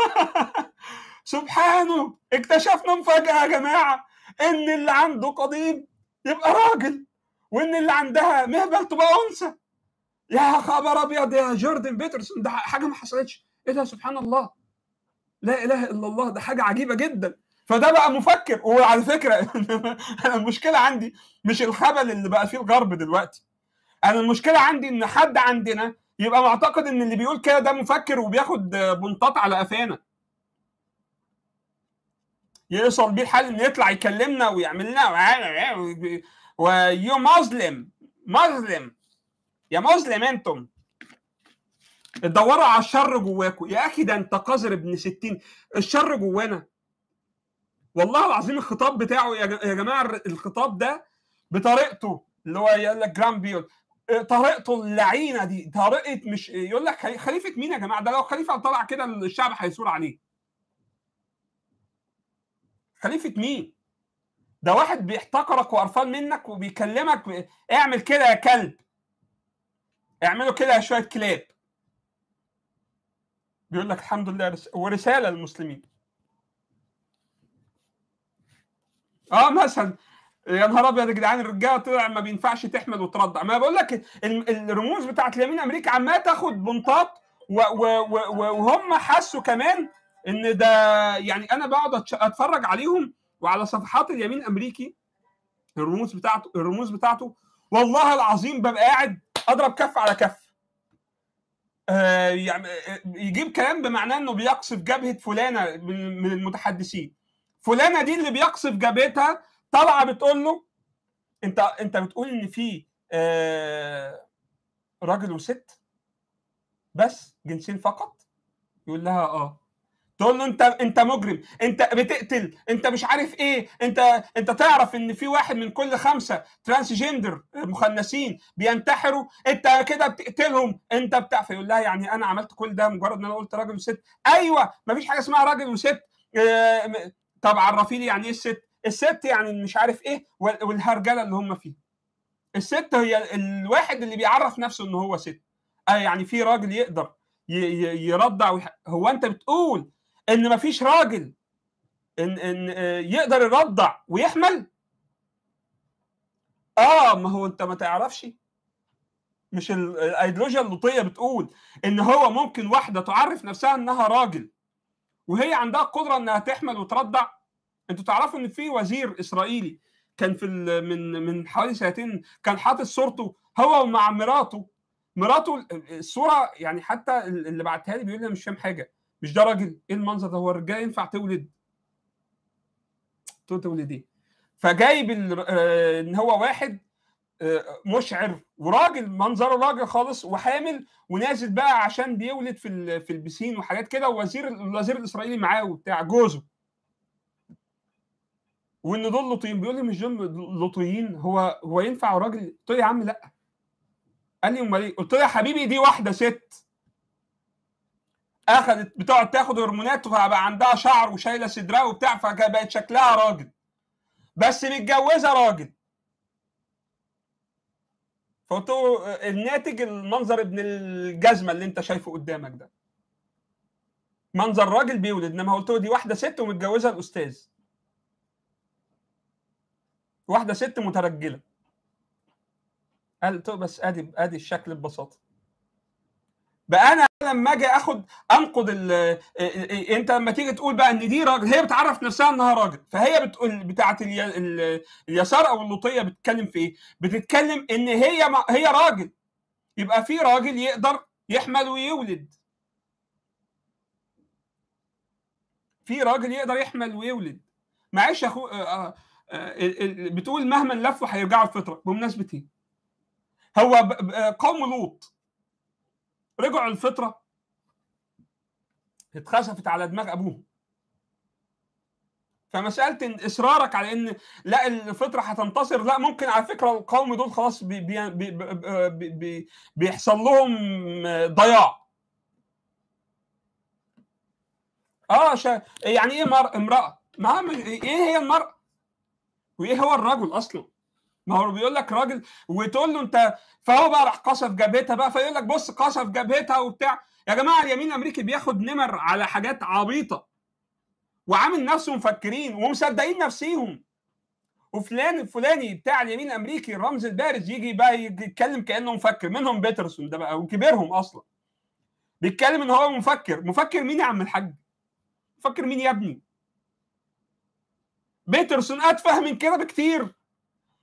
سبحانه. اكتشفنا مفاجأة يا جماعة إن اللي عنده قضيب يبقى راجل وإن اللي عندها مهبل تبقى أنثى. يا خبر أبيض يا جوردن بيترسون ده حاجة ما حصلتش. إيه ده؟ سبحان الله. لا إله إلا الله ده حاجة عجيبة جدا. فده بقى مفكر. وعلى فكرة المشكلة عندي مش الخبل اللي بقى فيه الغرب دلوقتي. أنا المشكلة عندي إن حد عندنا يبقى معتقد إن اللي بيقول كده ده مفكر وبياخد بنطات على قفانا. يوصل بيه الحال انه يطلع يكلمنا ويعمل لنا ويو مسلم مسلم يا مسلم أنتم. تدوروا على الشر جواكم يا أخي ده أنت قذر ابن ستين. الشر جوانا. والله العظيم الخطاب بتاعه يا جماعة الخطاب ده بطريقته اللي هو يقول لك جرام بيول طريقته اللعينة دي طريقة مش يقول لك خليفة مين يا جماعة؟ ده لو خليفة طلع كده الشعب هيثور عليه. خليفة مين؟ ده واحد بيحتقرك وقرفان منك وبيكلمك. اعمل كده يا كلب. اعملوا كده يا شوية كلاب. بيقول لك الحمد لله رس... ورسالة للمسلمين. آه مثلا يا نهار أبيض يا جدعان الرجالة طلع ما بينفعش تحمل وترضع. ما بقول لك ال- الرموز بتاعت اليمين أمريكا عمالة تاخد و- وهم حسوا كمان إن ده يعني أنا بقعد أتفرج عليهم وعلى صفحات اليمين الامريكي الرموز بتاعته الرموز بتاعته والله العظيم ببقى قاعد أضرب كف على كف. آه يعني آه، يجيب كلام بمعناه إنه بيقصف جبهة فلانة من المتحدثين. فلانة دي اللي بيقصف جبهتها طالعه بتقول له أنت أنت بتقول إن في آه راجل وست بس جنسين فقط؟ يقول لها آه. تقول له أنت أنت مجرم أنت بتقتل أنت مش عارف إيه أنت أنت تعرف إن في واحد من كل خمسة transgender مخنثين بينتحروا أنت كده بتقتلهم أنت بتاع. فيقول لها يعني أنا عملت كل ده مجرد إن أنا قلت راجل وست. أيوه مفيش حاجة اسمها راجل وست. م- طب عرفي لي يعني إيه الست؟ الست يعني مش عارف إيه وال- والهرجلة اللي هم فيه. الست هي الواحد اللي بيعرف نفسه إن هو ست. آه يعني في راجل يقدر يرضع. هو أنت بتقول إن مفيش راجل ان إن آه، يقدر يرضع ويحمل؟ آه ما هو أنت ما تعرفش. مش ال- الأيديولوجيا اللوطية بتقول إن هو ممكن واحدة تعرف نفسها إنها راجل وهي عندها قدرة إنها تحمل وترضع؟ أنتوا تعرفوا ان في وزير اسرائيلي كان في من من حوالي سنتين كان حاطط صورته هو مع مراته. مراته الصورة يعني حتى اللي بعتها لي بيقول لي مش فاهم حاجة. مش ده راجل إيه المنظر ده؟ هو الرجالة ينفع تولد؟ تقول تولد إيه؟ فجايب آه، ان هو واحد آه، مشعر وراجل منظره راجل خالص وحامل ونازل بقى عشان بيولد في في البسين وحاجات كده. ووزير الوزير الإسرائيلي معاه وبتاع جوزه. وإن دول لوطيين بيقول لي مش دول لوطيين هو هو ينفع راجل؟ قلت له يا عم لا. قال لي أمال إيه؟ قلت له يا حبيبي دي واحدة ست. أخذت بتقعد تاخد هرمونات وبقى عندها شعر وشايلة صدرها وبتاع فبقت شكلها راجل. بس متجوزة راجل. فقلت له الناتج المنظر ابن الجزمة اللي أنت شايفه قدامك ده. منظر راجل بيولد إنما قلت له دي واحدة ست ومتجوزة الأستاذ. واحدة ست مترجلة. قال له بس أدي أدي الشكل ببساطة. بقى أنا لما أجي آخد أنقد أنت لما تيجي تقول بقى إن دي راجل هي بتعرف نفسها إنها راجل. فهي بتقول بتاعه الي... ال... اليسار أو اللوطية بتتكلم في إيه؟ بتتكلم إن هي. هي راجل. يبقى في راجل يقدر يحمل ويولد. في راجل يقدر يحمل ويولد. معلش يا أخو آه، آه، بتقول مهما لفوا هيرجعوا الفطرة بمناسبة إيه؟ هو ب- قوم لوط. رجعوا الفطرة. اتخسفت على دماغ ابوهم فمساله إصرارك على إن لا الفطرة هتنتصر. لا ممكن على فكرة القوم دول خلاص بي بي بي بي بي بيحصل لهم ضياع. آه. يعني إيه مر... امرأة؟ ما إيه هي المرأة؟ وإيه هو الرجل أصلا؟ ما هو بيقول لك راجل وتقول له أنت فهو بقى راح قصف جبهتها بقى فيقول لك بص قصف جبهتها وبتاع. يا جماعة اليمين الأمريكي بياخد نمر على حاجات عبيطة وعامل نفسه مفكرين ومصدقين نفسيهم. وفلان الفلاني بتاع اليمين الأمريكي الرمز البارز يجي بقى يتكلم كأنه مفكر منهم بيترسون ده بقى وكبيرهم أصلا. بيتكلم إن هو مفكر. مفكر مين يا عم الحاج؟ مفكر مين يا ابني؟ بيترسون أتفه من كده بكتير.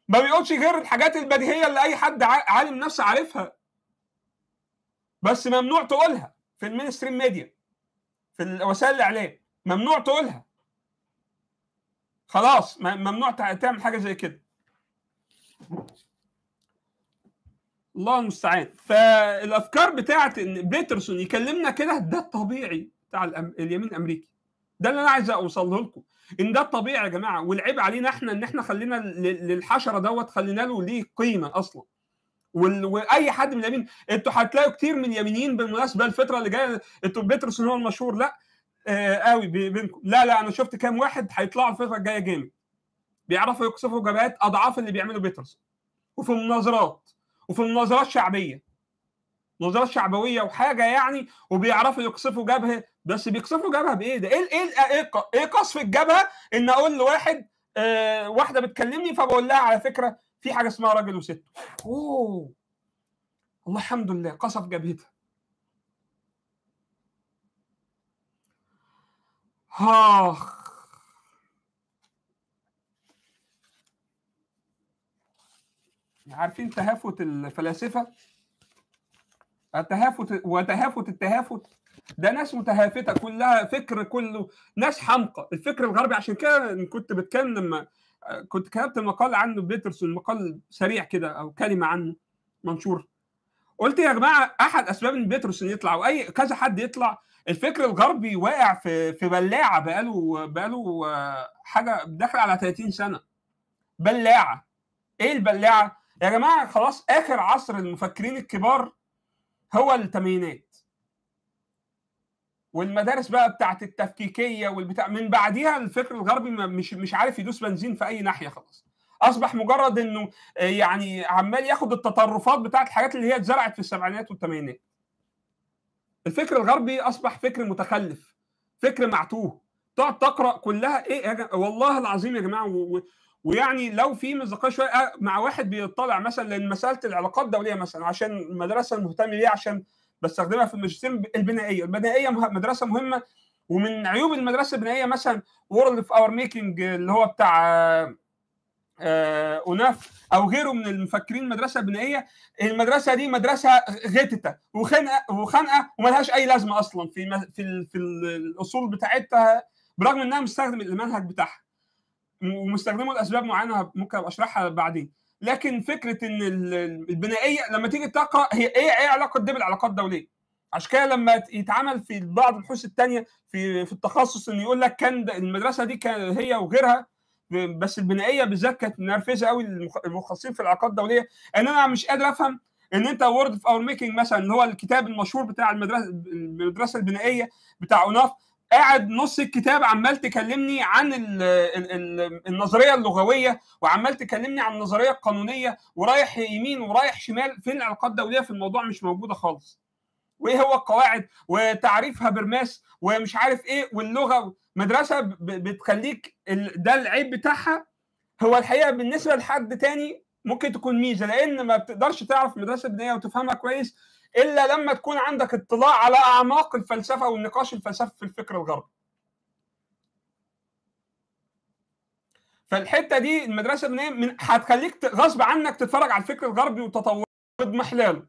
ما بيقولش غير الحاجات البديهية اللي أي حد عالم نفس عارفها. بس ممنوع تقولها في ال mainstream media في وسائل الإعلام. ممنوع تقولها. خلاص ممنوع تع- تعمل حاجة زي كده. الله المستعان. فالأفكار بتاعت إن بيترسون يكلمنا كده ده الطبيعي بتاع. اليمين الأمريكي. ده اللي أنا عايز أوصله لكم. إن ده الطبيعي يا جماعة والعيب علينا إحنا إن إحنا خلينا للحشرة دوت خلينا له ليه قيمة أصلا. وأي حد من اليمين أنتوا هتلاقوا كتير من اليمينيين بالمناسبة الفترة اللي جاية أنتوا بيترسون هو المشهور لأ آه قوي بي- بينكم. لا لا أنا شفت كام واحد هيطلعوا الفترة الجاية جامد. بيعرفوا يقصفوا جبهات أضعاف اللي بيعملوا بيترسون وفي المناظرات وفي مناظرات شعبية. مناظرات شعبوية وحاجة يعني وبيعرفوا يقصفوا جبهة بس بيقصفوا جبهة بايه ده؟ إيه إيه إيه, إيه قصف الجبهة؟ إن أقول لواحد آه واحدة بتكلمني فبقول لها على فكرة في حاجة اسمها راجل وست. أوه! الله الحمد لله قصف جبهتها. آخ. عارفين تهافت الفلاسفة؟ التهافت وتهافت التهافت؟ ده ناس متهافتة كلها فكر كله ناس حمقى. الفكر الغربي عشان كده كنت بتكلم لما كنت كتبت مقال عنه بيترسون مقال سريع كده أو كلمة عنه منشور. قلت يا جماعة أحد أسباب إن بيترسون يطلع واي كذا حد يطلع الفكر الغربي واقع في في بلاعة بقاله بقاله حاجة داخل على 30 سنة. بلاعة. إيه البلاعة؟ يا جماعة خلاص آخر عصر المفكرين الكبار هو الثمانينات والمدارس بقى بتاعت التفكيكية والبتاع من بعديها الفكر الغربي مش مش عارف يدوس بنزين في أي ناحية خلاص. أصبح مجرد إنه يعني عمال ياخد التطرفات بتاعت الحاجات اللي هي اتزرعت في السبعينات والثمانينات الفكر الغربي أصبح فكر متخلف فكر معتوه. تقعد تقرأ كلها إيه يا جماعة؟ والله العظيم يا جماعة و... ويعني لو في مصداقيه شوية مع واحد بيطلع مثلا لأن مساله العلاقات الدولية مثلا عشان المدرسة المهتم بيها عشان بستخدمها في الماجستير البنائية، البنائية مدرسة مهمة ومن عيوب المدرسة البنائية مثلا World of Our Making اللي هو بتاع أونوف أو غيره من المفكرين المدرسة البنائيه المدرسة دي مدرسة غتتة وخنقه وخنقه وملهاش أي لازمة أصلا في في في الأصول بتاعتها برغم إنها مستخدم المنهج بتاعها. ومستخدمه لأسباب معينة ممكن أبقى أشرحها بعدين. لكن فكرة إن البنائية لما تيجي تقرأ هي إيه إيه علاقة دي بالعلاقات الدوليه عشان كده لما يتعمل في بعض البحوث الثانية في في التخصص إن يقول لك كان المدرسة دي كان هي وغيرها بس البنائية بالذات كانت منرفزه قوي المختصين في العلاقات الدولية. إن أنا مش قادر أفهم إن أنت World of Our Making مثلا اللي هو الكتاب المشهور بتاع المدرسة المدرسة البنائية بتاع أونوف قاعد نص الكتاب عمال تكلمني عن ال ال ال النظرية اللغوية وعمال تكلمني عن النظرية القانونية ورايح يمين ورايح شمال فين العلاقات الدولية؟ في الموضوع مش موجودة خالص. وايه هو القواعد؟ وتعريفها هابرماس ومش عارف إيه واللغة مدرسة بتخليك ده العيب بتاعها. هو الحقيقة بالنسبة لحد تاني ممكن تكون ميزة لأن ما بتقدرش تعرف مدرسة بنية وتفهمها كويس. إلا لما تكون عندك اطلاع على أعماق الفلسفة والنقاش الفلسفي في الفكر الغربي. فالحتة دي المدرسة من هتخليك غصب عنك تتفرج على الفكر الغربي وتطوره وتضمحلاله.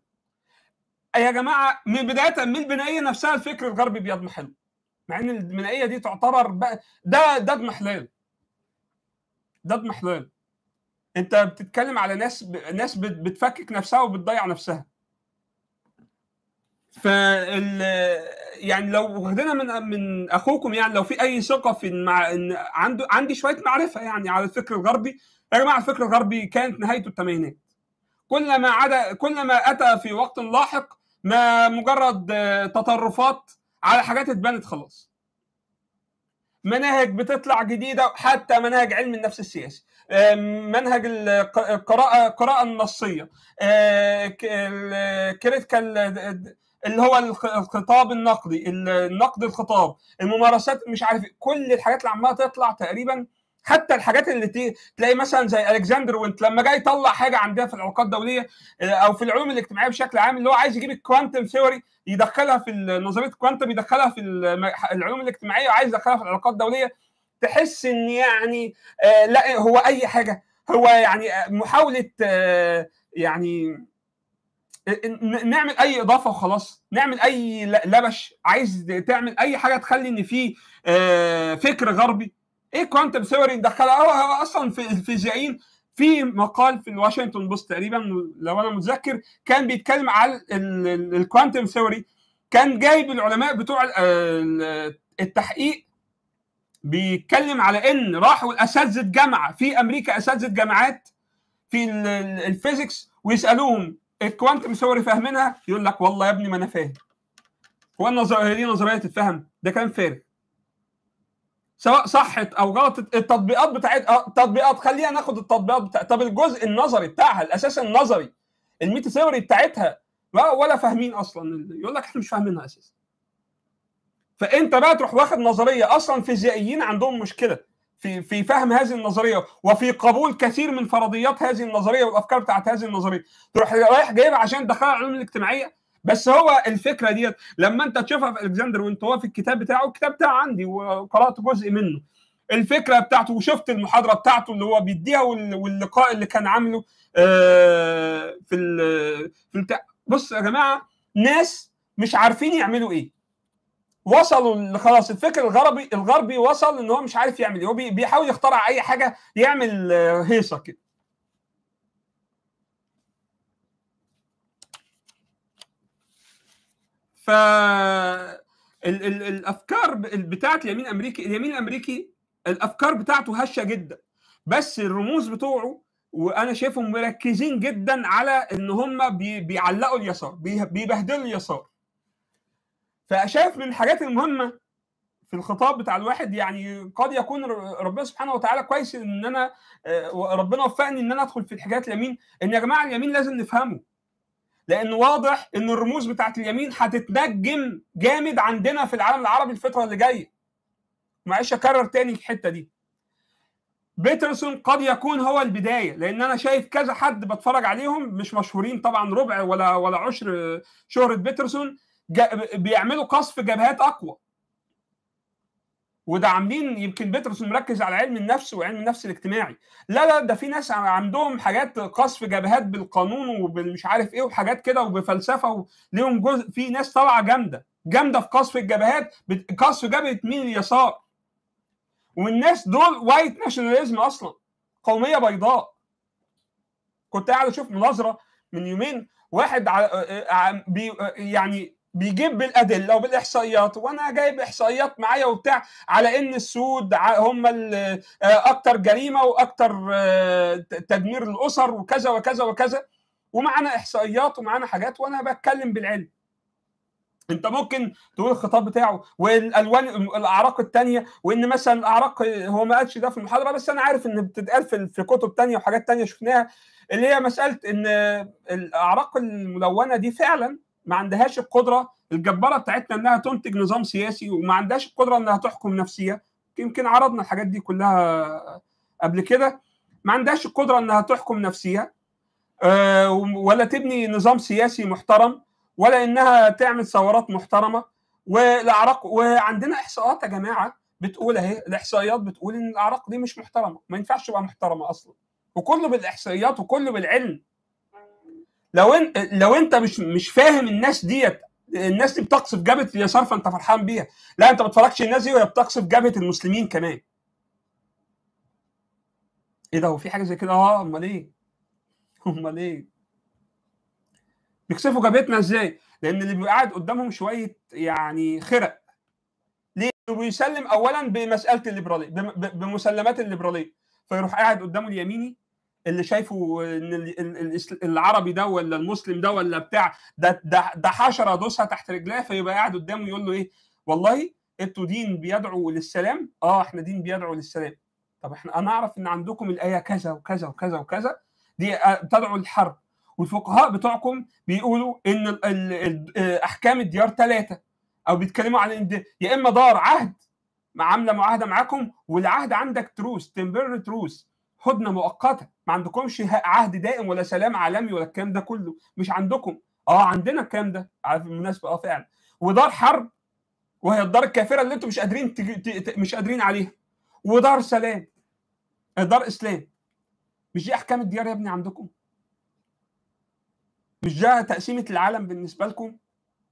يا جماعة من بداية من البنائية نفسها الفكر الغربي بيضمحل مع إن البنائية دي تعتبر بقى ده ده اضمحلال. ده اضمحلال. أنت بتتكلم على ناس ب... ناس بتفكك نفسها وبتضيع نفسها. فال يعني لو واخدينها من من اخوكم يعني لو في اي ثقة في مع إن عنده عندي شوية معرفة يعني على الفكر الغربي يا جماعة الفكر الغربي كانت نهايته الثمانينات كل ما عدا كل ما أتى في وقت لاحق ما مجرد تطرفات على حاجات اتبنت خلاص. مناهج بتطلع جديدة حتى مناهج علم النفس السياسي. منهج القراءه القراءه النصية. critical اللي هو الخطاب النقدي النقد الخطاب الممارسات مش عارف كل الحاجات اللي عمالة تطلع تقريبا حتى الحاجات اللي تلاقي مثلا زي ألكسندر ونت لما جاي يطلع حاجة عندنا في العلاقات الدولية أو في العلوم الاجتماعية بشكل عام اللي هو عايز يجيب ال quantum theory يدخلها في نظرية ال quantum يدخلها في العلوم الاجتماعية وعايز يدخلها في العلاقات الدولية تحس إن يعني آه لا هو أي حاجة هو يعني محاولة آه يعني نعمل أي إضافة وخلاص. نعمل أي لبش. عايز تعمل أي حاجة تخلي إن في آه فكر غربي. إيه quantum theory ندخلها. هو, أصلا في الفيزيائيين في مقال في الواشنطن بوست تقريبا لو أنا متذكر كان بيتكلم على ال quantum theory كان جايب العلماء بتوع التحقيق بيتكلم على إن راحوا الاساتذه جامعة. في أمريكا أساتذة جامعات في ال physics ويسألوهم ال quantum theory فاهمينها يقول لك والله يا ابني ما أنا فاهم. هو النظريه دي نظرية تتفهم ده كلام فارغ. سواء صحت أو غلطت التطبيقات بتاعت التطبيقات خلينا ناخد التطبيقات بتاع طب الجزء النظري بتاعها الأساس النظري ال meta theory بتاعتها ولا فاهمين أصلا. يقول لك إحنا مش فاهمينها أساسا. فأنت بقى تروح واخد نظرية أصلا فيزيائيين عندهم مشكلة. في في فهم هذه النظرية وفي قبول كثير من فرضيات هذه النظرية والأفكار بتاعت هذه النظرية. تروح رايح جايبها عشان تدخلها العلوم الاجتماعية. بس هو الفكرة ديت لما أنت تشوفها في ألكسندر ونت هو في الكتاب بتاعه الكتاب بتاعه عندي وقرأت جزء منه. الفكرة بتاعته وشفت المحاضرة بتاعته اللي هو بيديها واللقاء اللي كان عامله في في البتاع. بص يا جماعة ناس مش عارفين يعملوا إيه. وصلوا خلاص الفكر الغربي الغربي وصل إن هو مش عارف يعمل إيه. هو بيحاول يخترع أي حاجة يعمل هيصة كده. ف ال ال الأفكار بتاعت اليمين الامريكي اليمين الأمريكي الأفكار بتاعته هشة جدا. بس الرموز بتوعه وأنا شايفهم مركزين جدا على إن هم بي بيعلقوا اليسار بيبهدلوا اليسار. فشايف من الحاجات المهمة في الخطاب بتاع الواحد يعني قد يكون ربنا سبحانه وتعالى كويس إن أنا ربنا وفقني إن أنا أدخل في الحاجات اليمين. إن يا جماعة اليمين لازم نفهمه. لأن واضح إن الرموز بتاعت اليمين هتتنجم جامد عندنا في العالم العربي الفترة اللي جاية. معلش أكرر تاني الحتة دي. بيترسون قد يكون هو البداية لأن أنا شايف كذا حد بتفرج عليهم مش مشهورين طبعا ربع ولا ولا عشر شهرة بيترسون. بيعملوا قصف جبهات أقوى. وده عاملين يمكن بيترسون مركز على علم النفس وعلم النفس الاجتماعي. لا لا ده في ناس عندهم حاجات قصف جبهات بالقانون وبالمش عارف إيه وحاجات كده وبفلسفة وليهم جزء. في ناس طالعة جامدة جامدة في قصف الجبهات قصف جبهة مين؟ اليسار. والناس دول وايت ناشوناليزم أصلا قومية بيضاء. كنت قاعد أشوف مناظرة من يومين واحد يعني بيجيب بالأدلة وبالإحصائيات وأنا جايب إحصائيات معايا وبتاع على إن السود هم أكتر جريمة وأكتر تدمير الأسر وكذا وكذا وكذا. ومعانا إحصائيات ومعانا حاجات وأنا بتكلم بالعلم. أنت ممكن تقول الخطاب بتاعه والألوان الأعراق الثانية وإن مثلا الأعراق هو ما قالش ده في المحاضرة بس أنا عارف إن بتتقال في, في كتب ثانية وحاجات ثانية شفناها اللي هي مسألة إن الأعراق الملونة دي فعلا ما عندهاش القدرة الجبارة بتاعتنا إنها تنتج نظام سياسي وما عندهاش القدرة إنها تحكم نفسية. يمكن عرضنا الحاجات دي كلها قبل كده. ما عندهاش القدرة إنها تحكم نفسها ولا تبني نظام سياسي محترم ولا إنها تعمل ثورات محترمة. والأعراق وعندنا إحصاءات يا جماعة بتقول أهي الإحصائيات بتقول إن الأعراق دي مش محترمة ما ينفعش تبقى محترمة أصلا. وكله بالإحصائيات وكله بالعلم. لو انت لو أنت مش مش فاهم الناس ديت الناس دي بتقصف جبهة اليسار فأنت فرحان بيها. لا أنت ما بتفرجش الناس دي وهي بتقصف جبهة المسلمين كمان. إيه ده هو في حاجة زي كده؟ آه أمال إيه؟ أمال إيه؟ بيكسفوا جبهتنا إزاي؟ لأن اللي بيبقى قاعد قدامهم شوية يعني خرق. ليه؟ بيسلم اولا بمسألة الليبراليه بمسلمات الليبرالية. فيروح قاعد قدامه اليميني اللي شايفه إن العربي ده ولا المسلم ده ولا بتاع ده ده, ده حشرة دوسها تحت رجليه فيبقى قاعد قدامه يقول له إيه؟ والله أنتوا دين بيدعو للسلام؟ آه إحنا دين بيدعو للسلام. طب إحنا أنا أعرف إن عندكم الآية كذا وكذا وكذا وكذا دي تدعو للحرب والفقهاء بتوعكم بيقولوا إن ال أحكام الديار ثلاثة أو بيتكلموا عن إن يا إما دار عهد عاملة معاهدة معاكم والعهد عندك تروس تمبر تروس. هدنة مؤقتة. ما عندكمش عهد دائم ولا سلام عالمي ولا الكلام ده كله. مش عندكم. آه عندنا الكلام ده. بالمناسبة آه فعلا. ودار حرب وهي الدار الكافرة اللي أنتم مش قادرين تج... مش قادرين عليها. ودار سلام. دار إسلام. مش دي أحكام الديار يا ابني عندكم؟ مش ده تقسيمة العالم بالنسبة لكم؟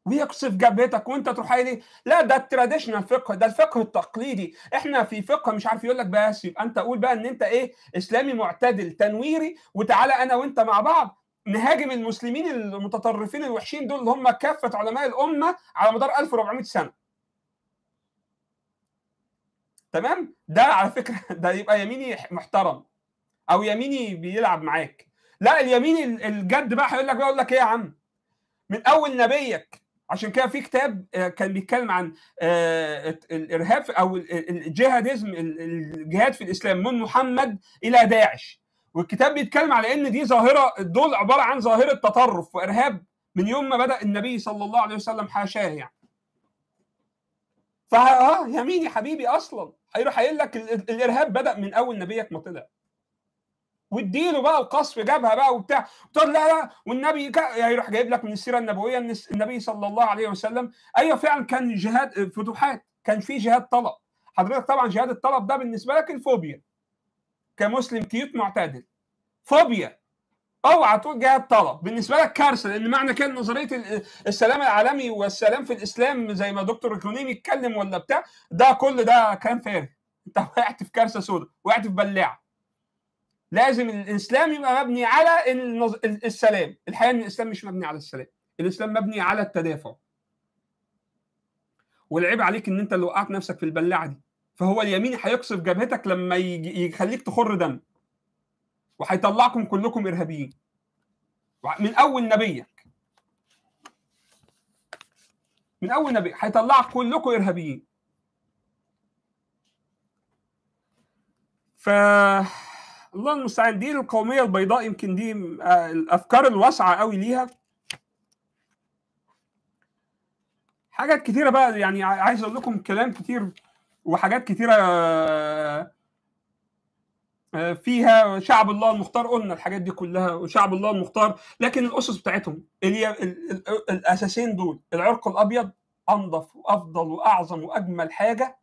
ويقصف جبهتك وانت تروح إيه؟ لا ده ال traditional فقه ده الفقه التقليدي. إحنا في فقه مش عارف يقول لك بس يبقى انت قول بقى ان انت إيه؟ إسلامي معتدل تنويري وتعالى أنا وانت مع بعض. نهاجم المسلمين المتطرفين الوحشين دول اللي هم كافة علماء الأمة على مدار 1400 سنة. تمام؟ ده على فكرة ده يبقى يميني محترم أو يميني بيلعب معاك. لا اليمين الجد بقى هيقول لك يقول لك إيه يا عم؟ من أول نبيك عشان كده في كتاب كان بيتكلم عن الإرهاب أو الجهاديزم الجهاد في الإسلام من محمد إلى داعش. والكتاب بيتكلم على إن دي ظاهرة دول عبارة عن ظاهرة تطرف وإرهاب من يوم ما بدأ النبي صلى الله عليه وسلم حاشاه يعني. فا آه يا مين يا حبيبي أصلا. هيروح قايل لك الإرهاب بدأ من أول نبيك ما طلع. واديله بقى القصف جابها بقى وبتاع. تقول لا لا. والنبي هيروح جايب لك من السيرة النبوية إن النبي صلى الله عليه وسلم أيوه فعلا كان جهاد فتوحات. كان في جهاد طلب. حضرتك طبعا جهاد الطلب ده بالنسبة لك الفوبيا. كمسلم كيوت معتدل. فوبيا. أوعى تقول جهاد طلب. بالنسبة لك كارثة لأن معنى كده نظرية السلام العالمي والسلام في الإسلام زي ما دكتور اكرونيم يتكلم ولا بتاع ده كل ده كلام فارغ. أنت وقعت في كارثة سوداء وقعت في بلاعة. لازم الإسلام يبقى مبني على السلام. الحقيقة إن الإسلام مش مبني على السلام. الإسلام مبني على التدافع. والعيب عليك إن أنت اللي وقعت نفسك في البلاعة دي. فهو اليمين هيقصف جبهتك لما يخليك تخر دم. وهيطلعكم كلكم إرهابيين. من أول نبيك. من أول نبي هيطلعك كلكم إرهابيين. ف الله المستعان. دي القومية البيضاء يمكن دي الأفكار الواسعة قوي ليها. حاجات كتيرة بقى يعني عايز أقول لكم كلام كتير وحاجات كتيرة فيها. شعب الله المختار قلنا الحاجات دي كلها وشعب الله المختار. لكن الأسس بتاعتهم الأساسين دول العرق الأبيض أنظف وأفضل وأعظم وأجمل حاجة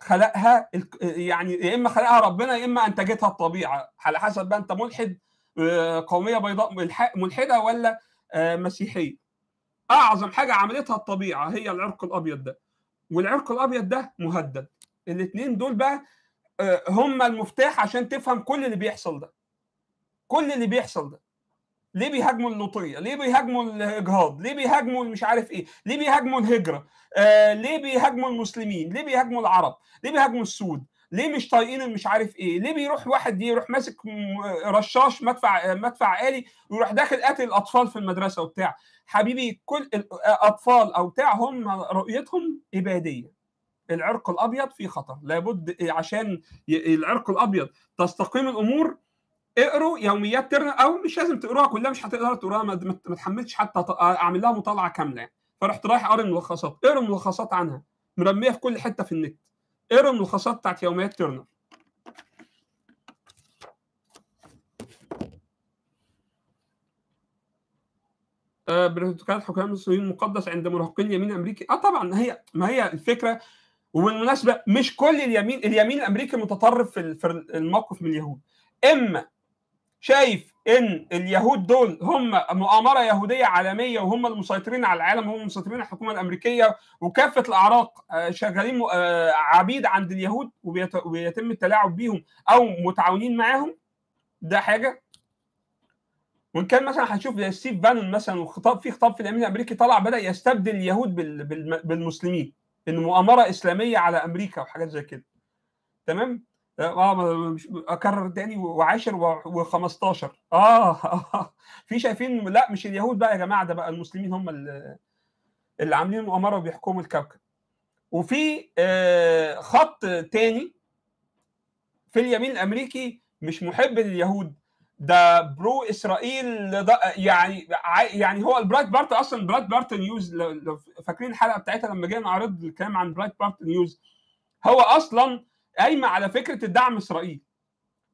خلقها يعني يا إما خلقها ربنا يا إما أنتجتها الطبيعة. على حسب بقى أنت ملحد قومية بيضاء ملحدة ولا مسيحية. أعظم حاجة عملتها الطبيعة هي العرق الأبيض ده. والعرق الأبيض ده مهدد. الاثنين دول بقى هم المفتاح عشان تفهم كل اللي بيحصل ده. كل اللي بيحصل ده. ليه بيهاجموا اللوطيه؟ ليه بيهاجموا الإجهاض؟ ليه بيهاجموا مش عارف إيه؟ ليه بيهاجموا الهجرة؟ آه ليه بيهاجموا المسلمين؟ ليه بيهاجموا العرب؟ ليه بيهاجموا السود؟ ليه مش طايقين مش عارف إيه؟ ليه بيروح واحد يروح ماسك رشاش مدفع مدفع آلي ويروح داخل قاتل الأطفال في المدرسة وبتاع؟ حبيبي كل الأطفال أو بتاع هم رؤيتهم إبادية. العرق الأبيض في خطر لابد عشان العرق الأبيض تستقيم الأمور اقروا يوميات ترنا أو مش لازم تقروها كلها مش هتقدر تقراها ما تحملش حتى أعمل لها مطالعة كاملة. يعني فرحت رايح قاري الملخصات اقرا الملخصات عنها مرميه في كل حتة في النت. اقرا الملخصات بتاعت يوميات ترنا آه حكام المصريين مقدس عند مراهقين اليمين الأمريكي. آه طبعا هي ما هي الفكرة وبالمناسبه مش كل اليمين اليمين الأمريكي متطرف في الموقف من اليهود. إما شايف إن اليهود دول هم مؤامرة يهودية عالمية وهم المسيطرين على العالم هم المسيطرين على الحكومة الأمريكية وكافة الأعراق شغالين عبيد عند اليهود وبيتم التلاعب بيهم أو متعاونين معاهم؟ ده حاجة؟ وإن كان مثلا هنشوف زي ستيف بانون مثلا وخطاب في خطاب في اليمين الأمريكي طلع بدأ يستبدل اليهود بالمسلمين إن مؤامرة إسلامية على أمريكا وحاجات زي كده. تمام؟ آه أكرر تاني وعاشر و15 آه, آه في شايفين لا مش اليهود بقى يا جماعة ده بقى المسلمين هم اللي, اللي عاملين مؤامره وبيحكموا الكوكب. وفي آه خط تاني في اليمين الأمريكي مش محب لليهود. ده برو إسرائيل يعني يعني هو البرايت بارت أصلا برايت بارت نيوز. لو فاكرين الحلقة بتاعتها لما جينا نعرض الكلام عن برايت بارت نيوز. هو أصلا قايمة على فكرة الدعم إسرائيل.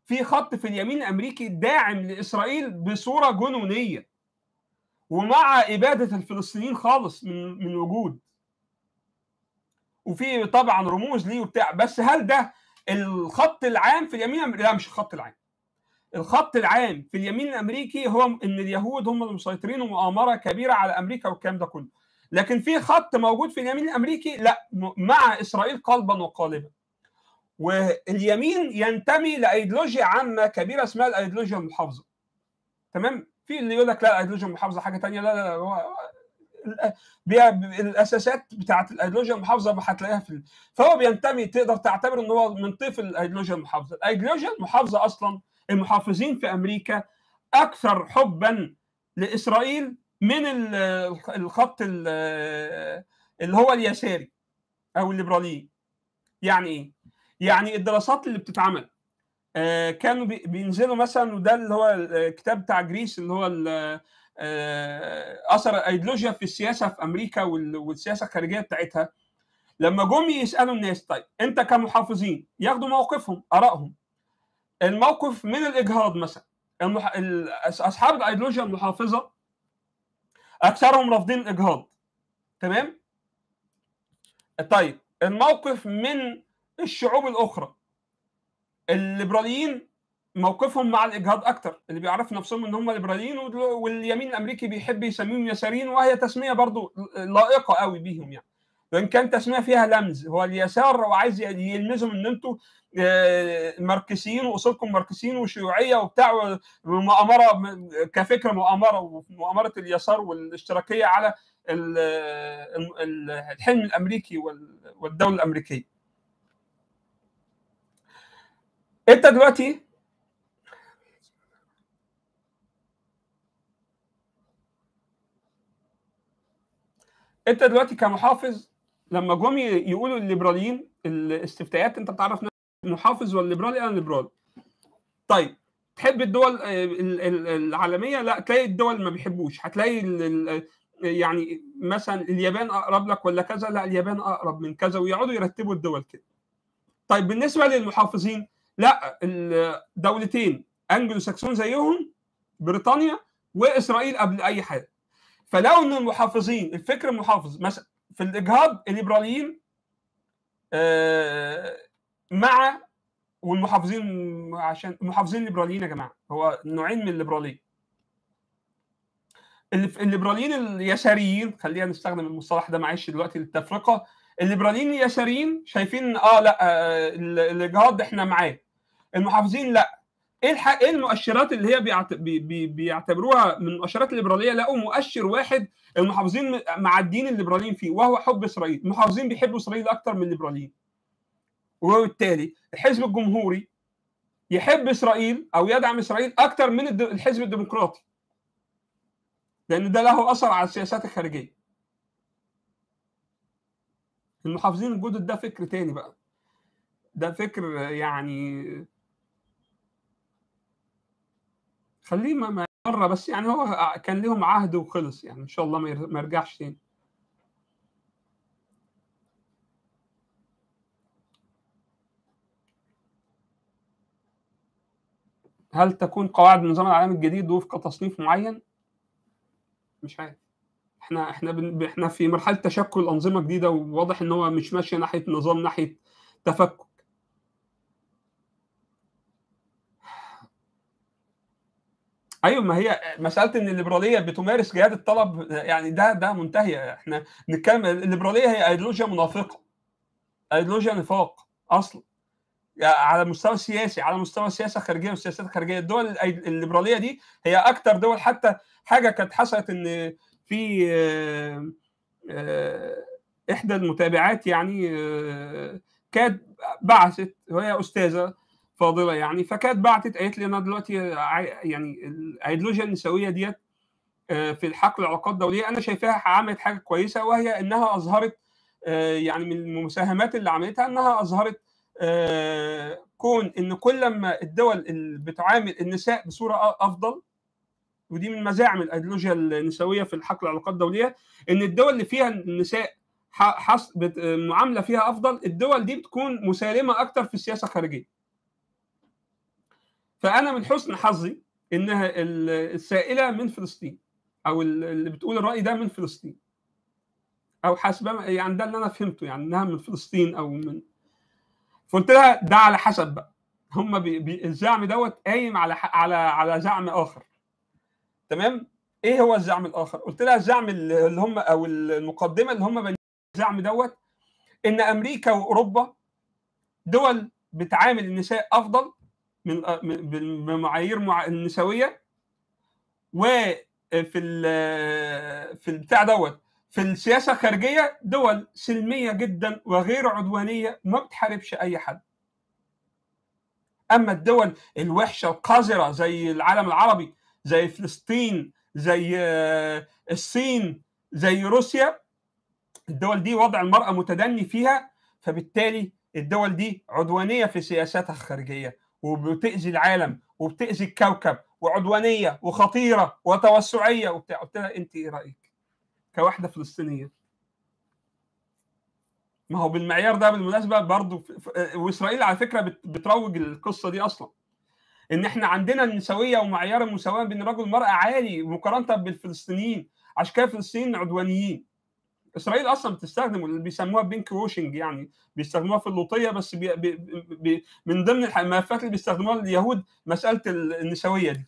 في خط في اليمين الأمريكي داعم لإسرائيل بصورة جنونية ومع إبادة الفلسطينيين خالص من من وجود. وفي طبعا رموز ليه وبتاع بس هل ده الخط العام في اليمين؟ لا مش الخط العام. الخط العام في اليمين الأمريكي هو إن اليهود هم المسيطرين ومؤامرة كبيرة على أمريكا والكلام ده كله. لكن في خط موجود في اليمين الأمريكي لا مع إسرائيل قلبا وقالبا. واليمين ينتمي لأيديولوجيا عامة كبيرة اسمها الأيديولوجيا المحافظة. تمام؟ في اللي يقول لك لا الأيديولوجيا المحافظة حاجة ثانية لا لا, لا الأساسات بتاعت الأيديولوجيا المحافظة هتلاقيها في فهو بينتمي تقدر تعتبر إن هو من طيف الأيديولوجيا المحافظة. الأيديولوجيا المحافظة أصلا المحافظين في أمريكا أكثر حبا لإسرائيل من الخط اللي هو اليساري أو الليبرالي يعني إيه؟ يعني الدراسات اللي بتتعمل كانوا بينزلوا مثلا وده اللي هو الكتاب بتاع جريس اللي هو أثر الايديولوجيا في السياسة في أمريكا والسياسة الخارجية بتاعتها. لما جم يسألوا الناس طيب أنت كمحافظين ياخدوا موقفهم آرائهم. الموقف من الإجهاض مثلا المح... أصحاب الأيديولوجيا المحافظة أكثرهم رافضين الإجهاض. تمام؟ طيب الموقف من الشعوب الأخرى الليبراليين موقفهم مع الإجهاض أكتر اللي بيعرفوا نفسهم إن هم ليبراليين واليمين الأمريكي بيحب يسميهم يساريين وهي تسمية برضو لائقة قوي بيهم يعني وان كان تسمية فيها لمز هو اليسار وعايز يلمزهم إن أنتوا ماركسيين وأصولكم ماركسيين وشيوعية وبتاع مؤامره كفكره مؤامرة ومؤامرة اليسار والاشتراكية على الحلم الأمريكي والدولة الأمريكية. انت دلوقتي انت دلوقتي كمحافظ لما جم يقولوا الليبراليين الاستفتاءات انت بتعرف محافظ ولا ليبرالي أنا ليبرالي طيب تحب الدول العالمية؟ لا تلاقي الدول ما بيحبوش. هتلاقي يعني مثلا اليابان أقرب لك ولا كذا؟ لا اليابان أقرب من كذا ويقعدوا يرتبوا الدول كده. طيب بالنسبة للمحافظين لا الدولتين انجلو ساكسون زيهم بريطانيا وإسرائيل قبل أي حاجة. فلو ان المحافظين الفكر المحافظ مثلا في الإجهاض الليبراليين مع والمحافظين عشان المحافظين الليبراليين يا جماعة هو نوعين من الليبراليه الليبراليين اليساريين خلينا نستخدم المصطلح ده معلش دلوقتي للتفرقة الليبراليين اليساريين شايفين آه لا الإجهاض إحنا معاه. المحافظين لا. إيه الح... إيه المؤشرات اللي هي بيعت... بي... بي... بيعتبروها من المؤشرات الليبرالية؟ لقوا مؤشر واحد المحافظين معدين الليبراليين فيه وهو حب إسرائيل. المحافظين بيحبوا إسرائيل أكتر من الليبراليين. وبالتالي الحزب الجمهوري يحب إسرائيل أو يدعم إسرائيل أكتر من الحزب الديمقراطي. لأن ده له أثر على السياسات الخارجية. المحافظين الجدد ده فكر تاني بقى. ده فكر يعني خليه ما مره بس يعني هو كان لهم عهد وخلص يعني إن شاء الله ما يرجعش تاني هل تكون قواعد النظام العالمي الجديد وفق تصنيف معين؟ مش عارف إحنا إحنا. إحنا في مرحلة تشكل أنظمة جديدة وواضح إن هو مش ماشي ناحية نظام ناحية تفكك أيوه ما هي مسألة إن الليبرالية بتمارس جهاد الطلب يعني ده ده منتهية. إحنا نتكلم الليبرالية هي أيديولوجيا منافقة أيديولوجيا نفاق أصلا يعني على المستوى السياسي على مستوى السياسة الخارجيه والسياسات الخارجيه الدول الليبرالية دي هي أكتر دول حتى حاجة كانت حصلت إن في إحدى المتابعات يعني كانت بعثت وهي أستاذة فاضلة يعني. فكانت بعتت قالت لي أنا دلوقتي يعني الايديولوجيا النسوية ديت في الحقل العلاقات الدوليه أنا شايفاها عملت حاجة كويسة وهي إنها أظهرت يعني من المساهمات اللي عملتها إنها أظهرت كون إن كل ما الدول اللي بتعامل النساء بصورة أفضل ودي من مزاعم الايديولوجيا النسوية في الحقل العلاقات الدولية إن الدول اللي فيها النساء معاملة فيها أفضل الدول دي بتكون مسالمة أكتر في السياسة الخارجية. فأنا من حسن حظي إنها السائلة من فلسطين أو اللي بتقول الرأي ده من فلسطين. أو حسب يعني ده اللي أنا فهمته يعني إنها من فلسطين أو من فقلت لها ده على حسب بقى. هم بي... الزعم دوت قايم على على على زعم آخر. تمام؟ إيه هو الزعم الآخر؟ قلت لها الزعم اللي هم أو المقدمة اللي هم الزعم دوت إن أمريكا وأوروبا دول بتعامل النساء أفضل من بمعايير مع... النسوية. وفي ال... في البتاع دوت في السياسة الخارجية دول سلمية جدا وغير عدوانية ما بتحاربش أي حد. أما الدول الوحشة القذرة زي العالم العربي زي فلسطين زي الصين زي روسيا الدول دي وضع المرأة متدني فيها فبالتالي الدول دي عدوانية في سياساتها الخارجية. وبتأذي العالم وبتأذي الكوكب وعدوانية وخطيرة وتوسعية وبتاع. قلت لها أنت إيه رأيك؟ كواحده فلسطينية. ما هو بالمعيار ده بالمناسبة برضه وإسرائيل على فكرة بتروج القصة دي أصلا. إن إحنا عندنا النسويه ومعيار المساواة بين الرجل والمراه عالي مقارنة بالفلسطينيين. عشان كده الفلسطينيين عدوانيين. إسرائيل أصلا بتستخدم اللي بيسموها pinkwashing يعني بيستخدموها في اللوطية بس بي بي بي من ضمن الملفات اللي بيستخدموها اليهود مسألة النسوية دي.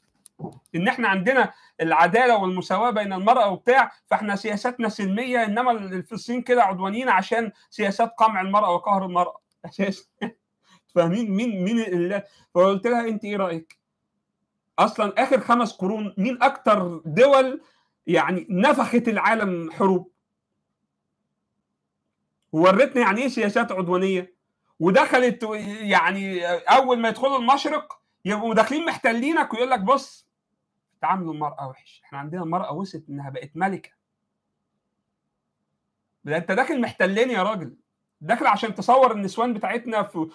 إن إحنا عندنا العدالة والمساواة بين المرأة وبتاع فإحنا سياساتنا سلمية إنما الفلسطينيين كده عدوانيين عشان سياسات قمع المرأة وقهر المرأة. أساسا. فاهمين مين مين اللي فقلت لها أنت إيه رأيك؟ أصلا آخر خمس قرون مين أكتر دول يعني نفخت العالم حروب؟ وورتني يعني إيه سياسات عدوانية. ودخلت يعني أول ما يدخلوا المشرق يبقوا داخلين محتلينك ويقول لك بص تعاملوا المراه وحش إحنا عندنا المراه وصلت إنها بقت ملكة. ده أنت داخل محتلين يا راجل. داخل عشان تصور النسوان بتاعتنا في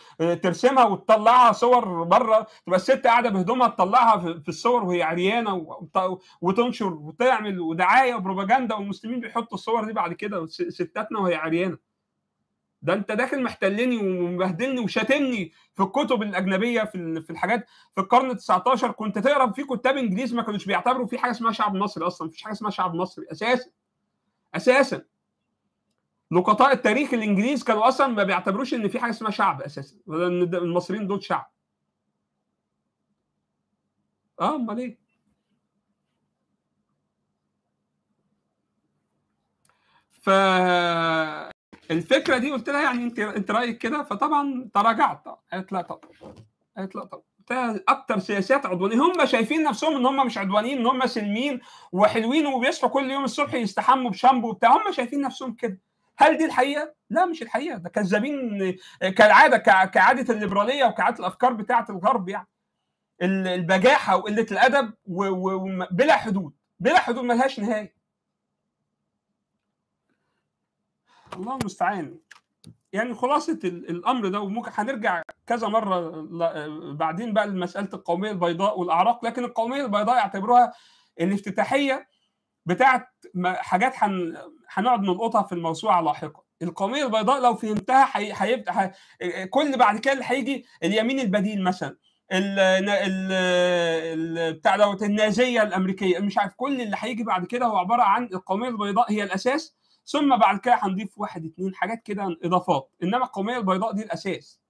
ترسمها وتطلعها صور بره. تبقى الست قاعدة بهدومها تطلعها في الصور وهي عريانة وتنشر وتعمل ودعاية وبروباجندا والمسلمين بيحطوا الصور دي بعد كده ستاتنا وهي عريانة. ده انت داخل محتلني ومبهدلني وشاتمني في الكتب الأجنبية في في الحاجات في القرن ال 19 كنت تقرأ في كتاب انجليز ما كانوش بيعتبروا في حاجة اسمها شعب مصري أصلا مفيش حاجة اسمها شعب مصري أساسا أساسا. لقطاء التاريخ الإنجليز كانوا أصلا ما بيعتبروش إن في حاجة اسمها شعب أساسا ولا إن المصريين دول شعب. آه أمال إيه؟ ف الفكرة دي قلت لها يعني انت أنت رأيك كده؟ فطبعا تراجعت. قالت لا طبعا. قالت لا طبعا. أكتر سياسات عدوانية. هم شايفين نفسهم إن هم مش عدوانيين إن هم سلميين وحلوين وبيصحوا كل يوم الصبح يستحموا بشامبو وبتاع. هم شايفين نفسهم كده. هل دي الحقيقة؟ لا مش الحقيقة. ده كذابين كالعادة كعادة الليبرالية وكعادة الأفكار بتاعة الغرب يعني. البجاحة وقلة الأدب وبلا حدود. بلا حدود ملهاش نهاية. الله المستعان. يعني خلاصة الأمر ده وممكن هنرجع كذا مرة بعدين بقى لمسألة القومية البيضاء والأعراق لكن القومية البيضاء يعتبروها الافتتاحية بتاعت حاجات هنقعد نلقطها في الموسوعة لاحقا. القومية البيضاء لو فهمتها هيبقى حي... كل بعد كده اللي هيجي اليمين البديل مثلا. ال ال بتاع دوت النازيه الأمريكية. مش عارف كل اللي هيجي بعد كده هو عبارة عن القومية البيضاء هي الأساس ثم بعد كده هنضيف واحد اثنين حاجات كده إضافات إنما القومية البيضاء دي الأساس.